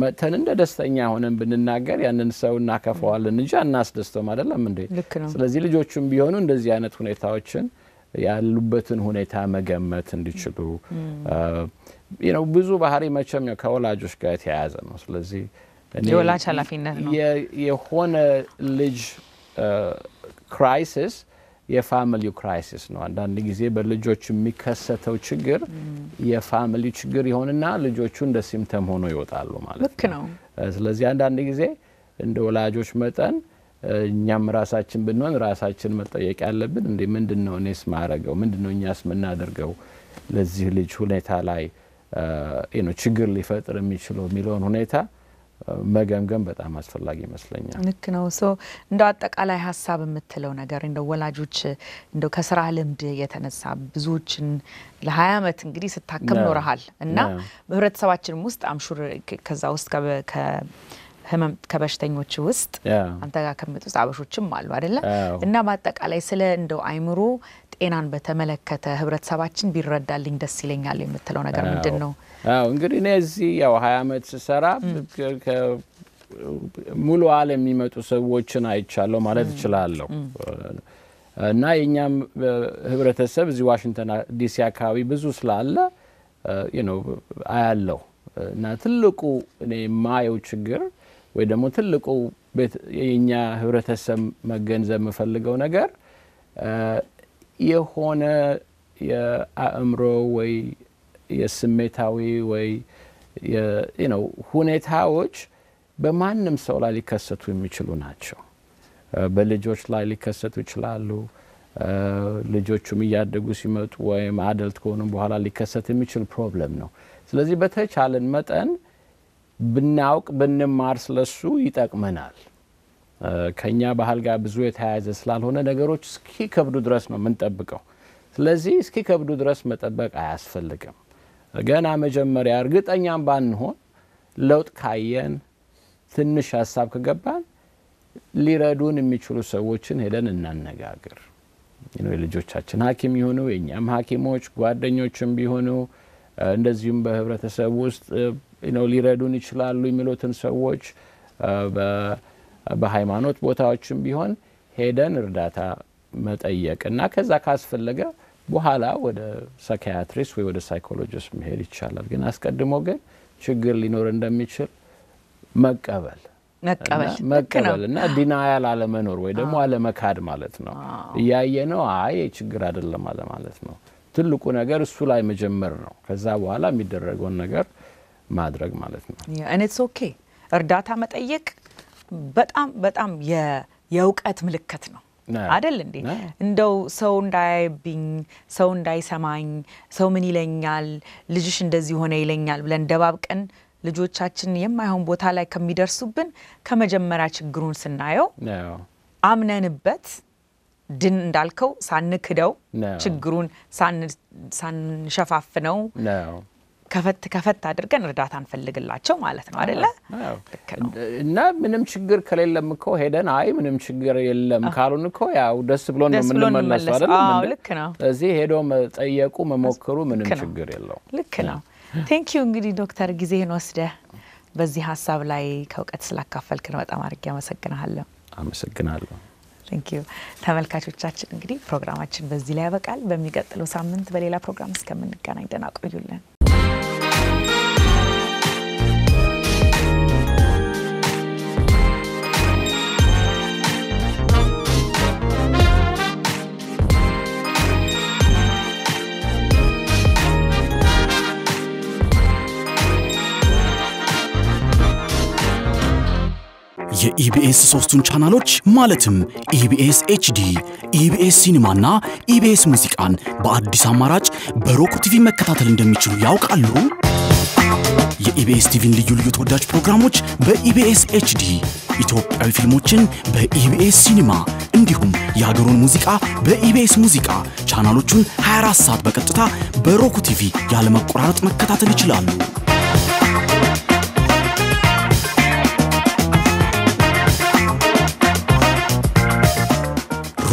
መጥተን እንደ ደስተኛ ሆነን ብንናገር ያንን ሰው እናከፈዋለን እንጂ አናስደስተውም። አይደለም እንዴ? ስለዚህ ልጆቹም ቢሆኑ እንደዚህ አይነት ሁኔታዎችን ያሉበትን ሁኔታ መገመት እንዲችሉ ነው። ብዙ ባህሪ መቼም ከወላጆች ጋር የተያያዘ ነው። ስለዚህ የወላጅ ኃላፊነት ነው። የሆነ ልጅ crisis የ family crisis ነው። አንዳንድ ጊዜ በልጆች የሚከሰተው ችግር የ family ችግር ይሆንና ልጆቹ እንደ symptom ሆኖ ይወጣሉ ማለት ልክ ነው። ስለዚህ አንዳንድ ጊዜ እንደ ወላጆች መጠን እኛም ራሳችን ብንሆን ራሳችን መጠየቅ ያለብን እንዴ ምንድን ነው እኔስ ማረገው ምንድን ነው እኛስ የምናደርገው ለዚህ ልጅ ሁኔታ ላይ ችግር ሊፈጥር የሚችለው የሚለውን ሁኔታ መገምገም በጣም አስፈላጊ ይመስለኛል። ልክ ነው። so እንደው አጠቃላይ ሀሳብ የምትለው ነገር እንደው ወላጆች እንደው ከስራ ልምድ የተነሳ ብዙዎችን ለሀያ ዓመት እንግዲህ ስታከም ኖረሃል እና በህብረተሰባችንም ውስጥ አምሹር ከዛ ውስጥ ህመም ከበሽተኞች ውስጥ አንተ ጋር ውስጥ አበሾችም አሉ አይደለ? እና በአጠቃላይ ስለ እንደው አይምሮ ጤናን በተመለከተ ህብረተሰባችን ቢረዳልኝ ደስ ይለኛል የምትለው ነገር ምንድን ነው? አዎ እንግዲህ እኔ እዚህ ያው ሀያ ዓመት ስሰራ ሙሉ ዓለም የሚመጡ ሰዎችን አይቻለሁ ማለት እችላለሁ። እና የእኛም ህብረተሰብ እዚህ ዋሽንግተን ዲሲ አካባቢ ብዙ ስላለ አያለሁ። እና ትልቁ እኔ የማየው ችግር ወይ ደግሞ ትልቁ የእኛ ህብረተሰብ መገንዘብ የምፈልገው ነገር የሆነ የአእምሮ ወይ የስሜታዊ ወይ ነው ሁኔታዎች በማንም ሰው ላይ ሊከሰቱ የሚችሉ ናቸው። በልጆች ላይ ሊከሰቱ ይችላሉ። ልጆቹም እያደጉ ሲመጡ ወይም አደልት ከሆኑ በኋላ ሊከሰት የሚችል ፕሮብለም ነው። ስለዚህ በተቻለን መጠን ብናውቅ ብንማር ስለሱ ይጠቅመናል። ከኛ ባህል ጋር ብዙ የተያያዘ ስላልሆነ ነገሮች እስኪ ከብዱ ድረስ ነው የምንጠብቀው። ስለዚህ እስኪ ከብዱ ድረስ መጠበቅ አያስፈልግም። ገና መጀመሪያ እርግጠኛም ባንሆን ለውጥ ካየን ትንሽ ሀሳብ ከገባን ሊረዱን የሚችሉ ሰዎችን ሄደን እናነጋግር። የልጆቻችን ሐኪም የሆኑ የእኛም ሐኪሞች ጓደኞችም ቢሆኑ እንደዚሁም በህብረተሰብ ውስጥ ሊረዱን ይችላሉ የሚሉትን ሰዎች በሃይማኖት ቦታዎችም ቢሆን ሄደን እርዳታ መጠየቅ እና ከዛ ካስፈለገ በኋላ ወደ psychiatrist ወይ ወደ psychologist መሄድ ይቻላል። ግን አስቀድሞ ግን ችግር ሊኖር እንደሚችል መቀበል መቀበል እና denial አለመኖር ወይ ደግሞ አለመካድ ማለት ነው። እያየ ነው አይ ችግር አይደለም አለ ማለት ነው። ትልቁ ነገር እሱ ላይ መጀመር ነው። ከዛ በኋላ የሚደረገውን ነገር ማድረግ ማለት ነው። it's okay እርዳታ መጠየቅ በጣም በጣም የእውቀት ምልክት ነው አደል እንዴ? እንደው ሰው እንዳያይብኝ፣ ሰው እንዳይሰማኝ፣ ሰው ምን ይለኛል፣ ልጅሽ እንደዚህ ሆነ ይለኛል ብለን ደባብቀን ልጆቻችን የማይሆን ቦታ ላይ ከሚደርሱብን ከመጀመሪያ ችግሩን ስናየው አምነንበት ድን እንዳልከው ሳንክደው ችግሩን ሳንሸፋፍነው ከፈት ከፈት አድርገን እርዳታ እንፈልግላቸው ማለት ነው አደለ? እና ምንም ችግር ከሌለም እኮ ሄደን አይ ምንም ችግር የለም ካሉን እኮ ያው ደስ ብሎ ነው የምንመለሱ አደለ? ልክ ነው። እዚህ ሄዶ መጠየቁ መሞከሩ ምንም ችግር የለው። ልክ ነው። thank you እንግዲህ ዶክተር ጊዜህን ወስደህ በዚህ ሀሳብ ላይ ከእውቀት ስላካፈልክን በጣም አድርጌ አመሰግናለሁ። አመሰግናለሁ። thank you ተመልካቾቻችን፣ እንግዲህ ፕሮግራማችን በዚህ ላይ ያበቃል። በሚቀጥለው ሳምንት በሌላ ፕሮግራም እስከምንገናኝ ደህና ቆዩልን። የኢቢኤስ ሶስቱን ቻናሎች ማለትም ኢቢኤስ ኤችዲ፣ ኢቢኤስ ሲኒማና ኢቢኤስ ሙዚቃን በአዲስ አማራጭ በሮኩ ቲቪ መከታተል እንደሚችሉ ያውቃሉ? የኢቢኤስ ቲቪን ልዩ ልዩ ተወዳጅ ፕሮግራሞች በኢቢኤስ ኤችዲ፣ ኢትዮጵያዊ ፊልሞችን በኢቢኤስ ሲኒማ እንዲሁም የሀገሩን ሙዚቃ በኢቢኤስ ሙዚቃ ቻናሎቹን 24 ሰዓት በቀጥታ በሮኩ ቲቪ ያለመቆራረጥ መከታተል ይችላሉ።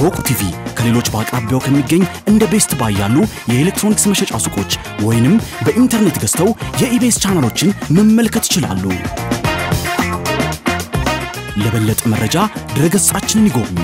ሮኩ ቲቪ ከሌሎች በአቅራቢያው ከሚገኝ እንደ Best Buy ያሉ የኤሌክትሮኒክስ መሸጫ ሱቆች ወይንም በኢንተርኔት ገዝተው የኢቢኤስ ቻናሎችን መመልከት ይችላሉ። ለበለጠ መረጃ ድረገጻችንን ይጎብኙ።